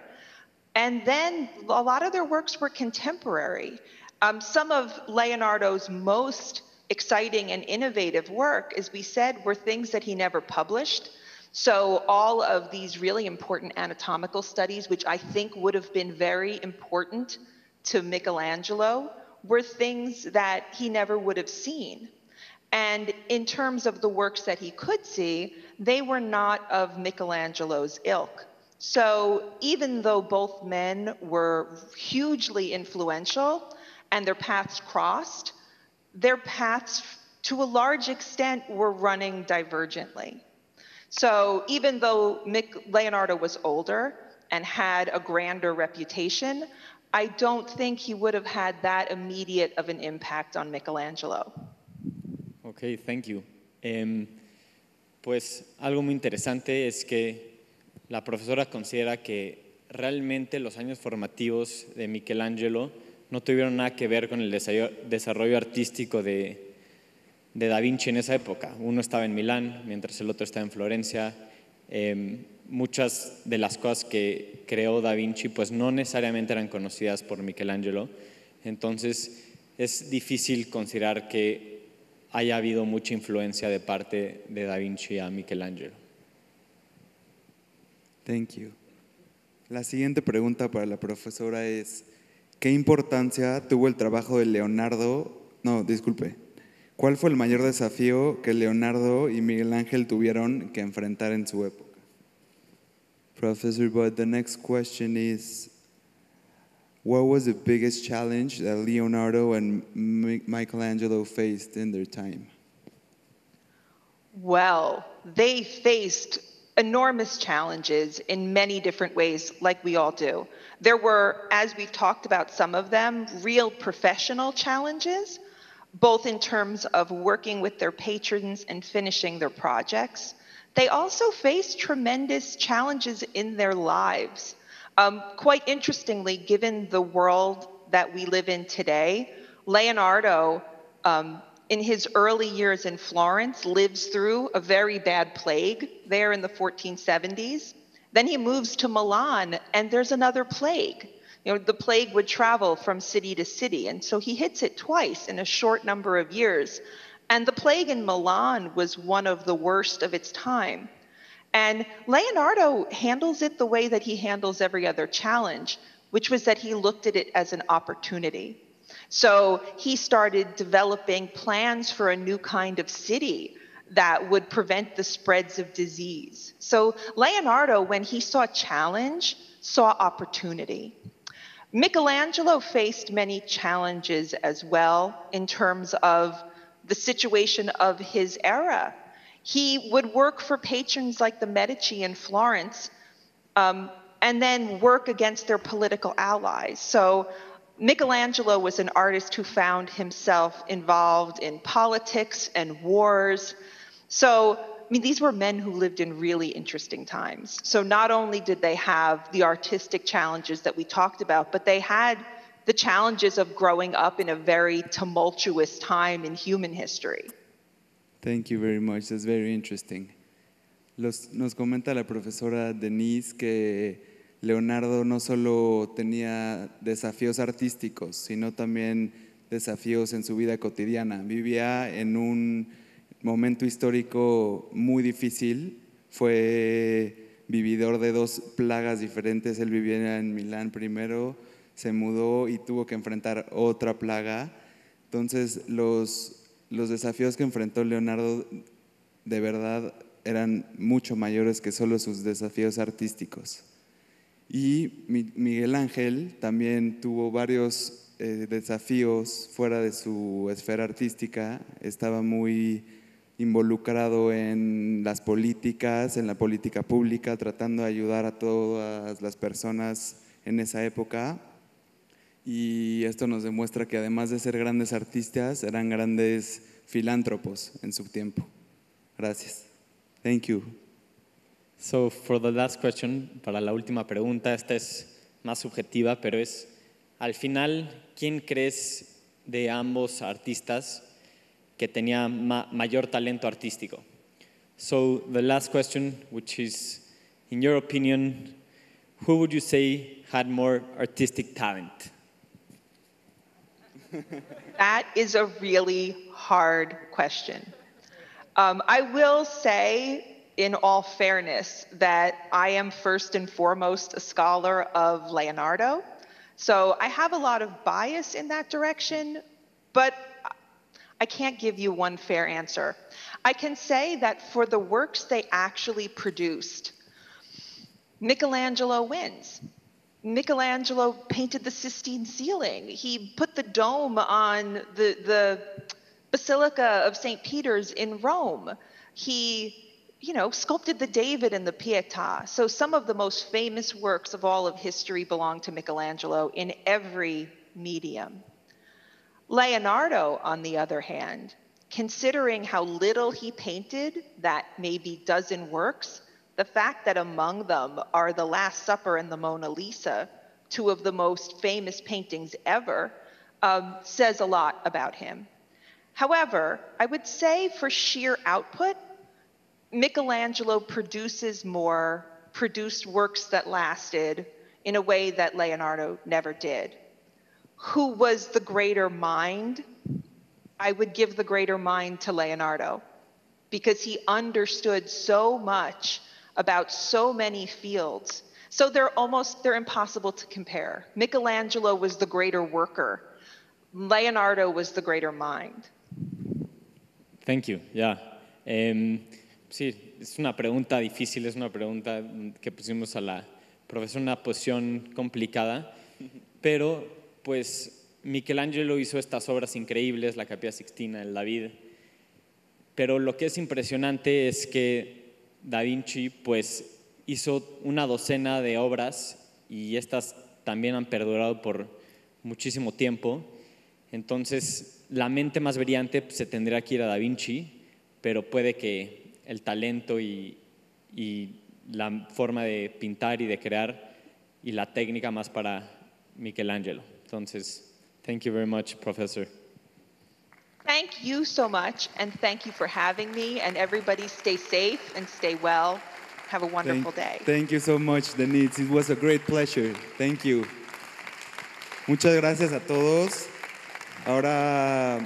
S5: And then a lot of their works were contemporary. Um, some of Leonardo's most exciting and innovative work, as we said, were things that he never published. So all of these really important anatomical studies, which I think would have been very important to Michelangelo, were things that he never would have seen. And in terms of the works that he could see, they were not of Michelangelo's ilk. So even though both men were hugely influential and their paths crossed, their paths to a large extent were running divergently. So even though Mick, Leonardo was older and had a grander reputation, I don't think he would have had that immediate of an impact on Michelangelo.
S1: Ok, thank you. Em, pues algo muy interesante es que la profesora considera que realmente los años formativos de Michelangelo no tuvieron nada que ver con el desarrollo, artístico de, de Da Vinci en esa época. Uno estaba en Milán, mientras el otro estaba en Florencia. Em, muchas de las cosas que creó Da Vinci pues no necesariamente eran conocidas por Michelangelo. Entonces es difícil considerar que haya habido mucha influencia de parte de Da Vinci a Michelangelo.
S4: Thank you. La siguiente pregunta para la profesora es, ¿qué importancia tuvo el trabajo de Leonardo? No, disculpe. ¿Cuál fue el mayor desafío que Leonardo y Miguel Ángel tuvieron que enfrentar en su época? Professor Bud, the next question is, what was the biggest challenge that Leonardo and Mi- Michelangelo faced in their time?
S5: Well, they faced enormous challenges in many different ways, like we all do. There were, as we've talked about some of them, real professional challenges, both in terms of working with their patrons and finishing their projects. They also faced tremendous challenges in their lives. Um, quite interestingly, given the world that we live in today, Leonardo um, in his early years in Florence, lives through a very bad plague there in the 1470s. Then he moves to Milan, and there's another plague. You know, the plague would travel from city to city, and so he hits it twice in a short number of years. And the plague in Milan was one of the worst of its time. And Leonardo handles it the way that he handles every other challenge, which was that he looked at it as an opportunity. So he started developing plans for a new kind of city that would prevent the spreads of disease. So Leonardo, when he saw challenge, saw opportunity. Michelangelo faced many challenges as well in terms of the situation of his era. He would work for patrons like the Medici in Florence um, and then work against their political allies. So Michelangelo was an artist who found himself involved in politics and wars. So, I mean, these were men who lived in really interesting times. So, not only did they have the artistic challenges that we talked about, but they had the challenges of growing up in a very tumultuous time in human history.
S4: Thank you very much. That's very interesting. Los- nos comenta la profesora Denise que Leonardo no solo tenía desafíos artísticos, sino también desafíos en su vida cotidiana. Vivía en un momento histórico muy difícil. Fue vividor de dos plagas diferentes. Él vivía en Milán primero, se mudó y tuvo que enfrentar otra plaga. Entonces, los, los desafíos que enfrentó Leonardo de verdad eran mucho mayores que solo sus desafíos artísticos. Y Mi- Miguel Ángel también tuvo varios eh, desafíos fuera de su esfera artística. Estaba muy involucrado en las políticas, en la política pública, tratando de ayudar a todas las personas en esa época. Y esto nos demuestra que además de ser grandes artistas, eran grandes filántropos en su tiempo. Gracias. Thank you.
S1: So, for the last question, para la última pregunta, esta es más subjetiva, pero es, al final, ¿quién crees de ambos artistas que tenía ma- mayor talento artístico? So, the last question, which is, in your opinion, who would you say had more artistic talent?
S5: That is a really hard question. Um, I will say, in all fairness, that I am first and foremost a scholar of Leonardo. So I have a lot of bias in that direction, but I can't give you one fair answer. I can say that for the works they actually produced, Michelangelo wins. Michelangelo painted the Sistine ceiling. He put the dome on the, the Basilica of St. Peter's in Rome. He, you know, sculpted the David and the Pietà. So some of the most famous works of all of history belong to Michelangelo in every medium. Leonardo, on the other hand, considering how little he painted, that maybe dozen works, the fact that among them are The Last Supper and the Mona Lisa, two of the most famous paintings ever, um, says a lot about him. However, I would say for sheer output, Michelangelo produces more, produced works that lasted in a way that Leonardo never did who was the greater mind, I would give the greater mind to Leonardo because he understood so much about so many fields. So they're almost they're impossible to compare. Michelangelo was the greater worker. Leonardo was the greater mind.
S1: Thank you, Yeah. Em, sí, es una pregunta difícil, es una pregunta que pusimos a la profesora en una posición complicada, pero pues Michelangelo hizo estas obras increíbles, la Capilla Sixtina, el David, pero lo que es impresionante es que Da Vinci pues hizo una docena de obras y estas también han perdurado por muchísimo tiempo. Entonces, la mente más brillante pues, se tendría que ir a Da Vinci, pero puede que el talento y, y la forma de pintar y de crear y la técnica más para Michelangelo. Entonces, thank you very much, professor.
S5: Thank you so much, and thank you for having me. And everybody stay safe and stay well. Have a wonderful day.
S4: Thank, thank you so much, Denise. It was a great pleasure. Thank you. Muchas gracias a todos. Ahora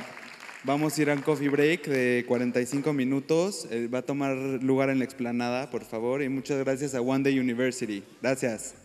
S4: vamos a ir a un coffee break de 45 minutos. Eh, va a tomar lugar en la explanada, por favor. Y muchas gracias a One Day University. Gracias.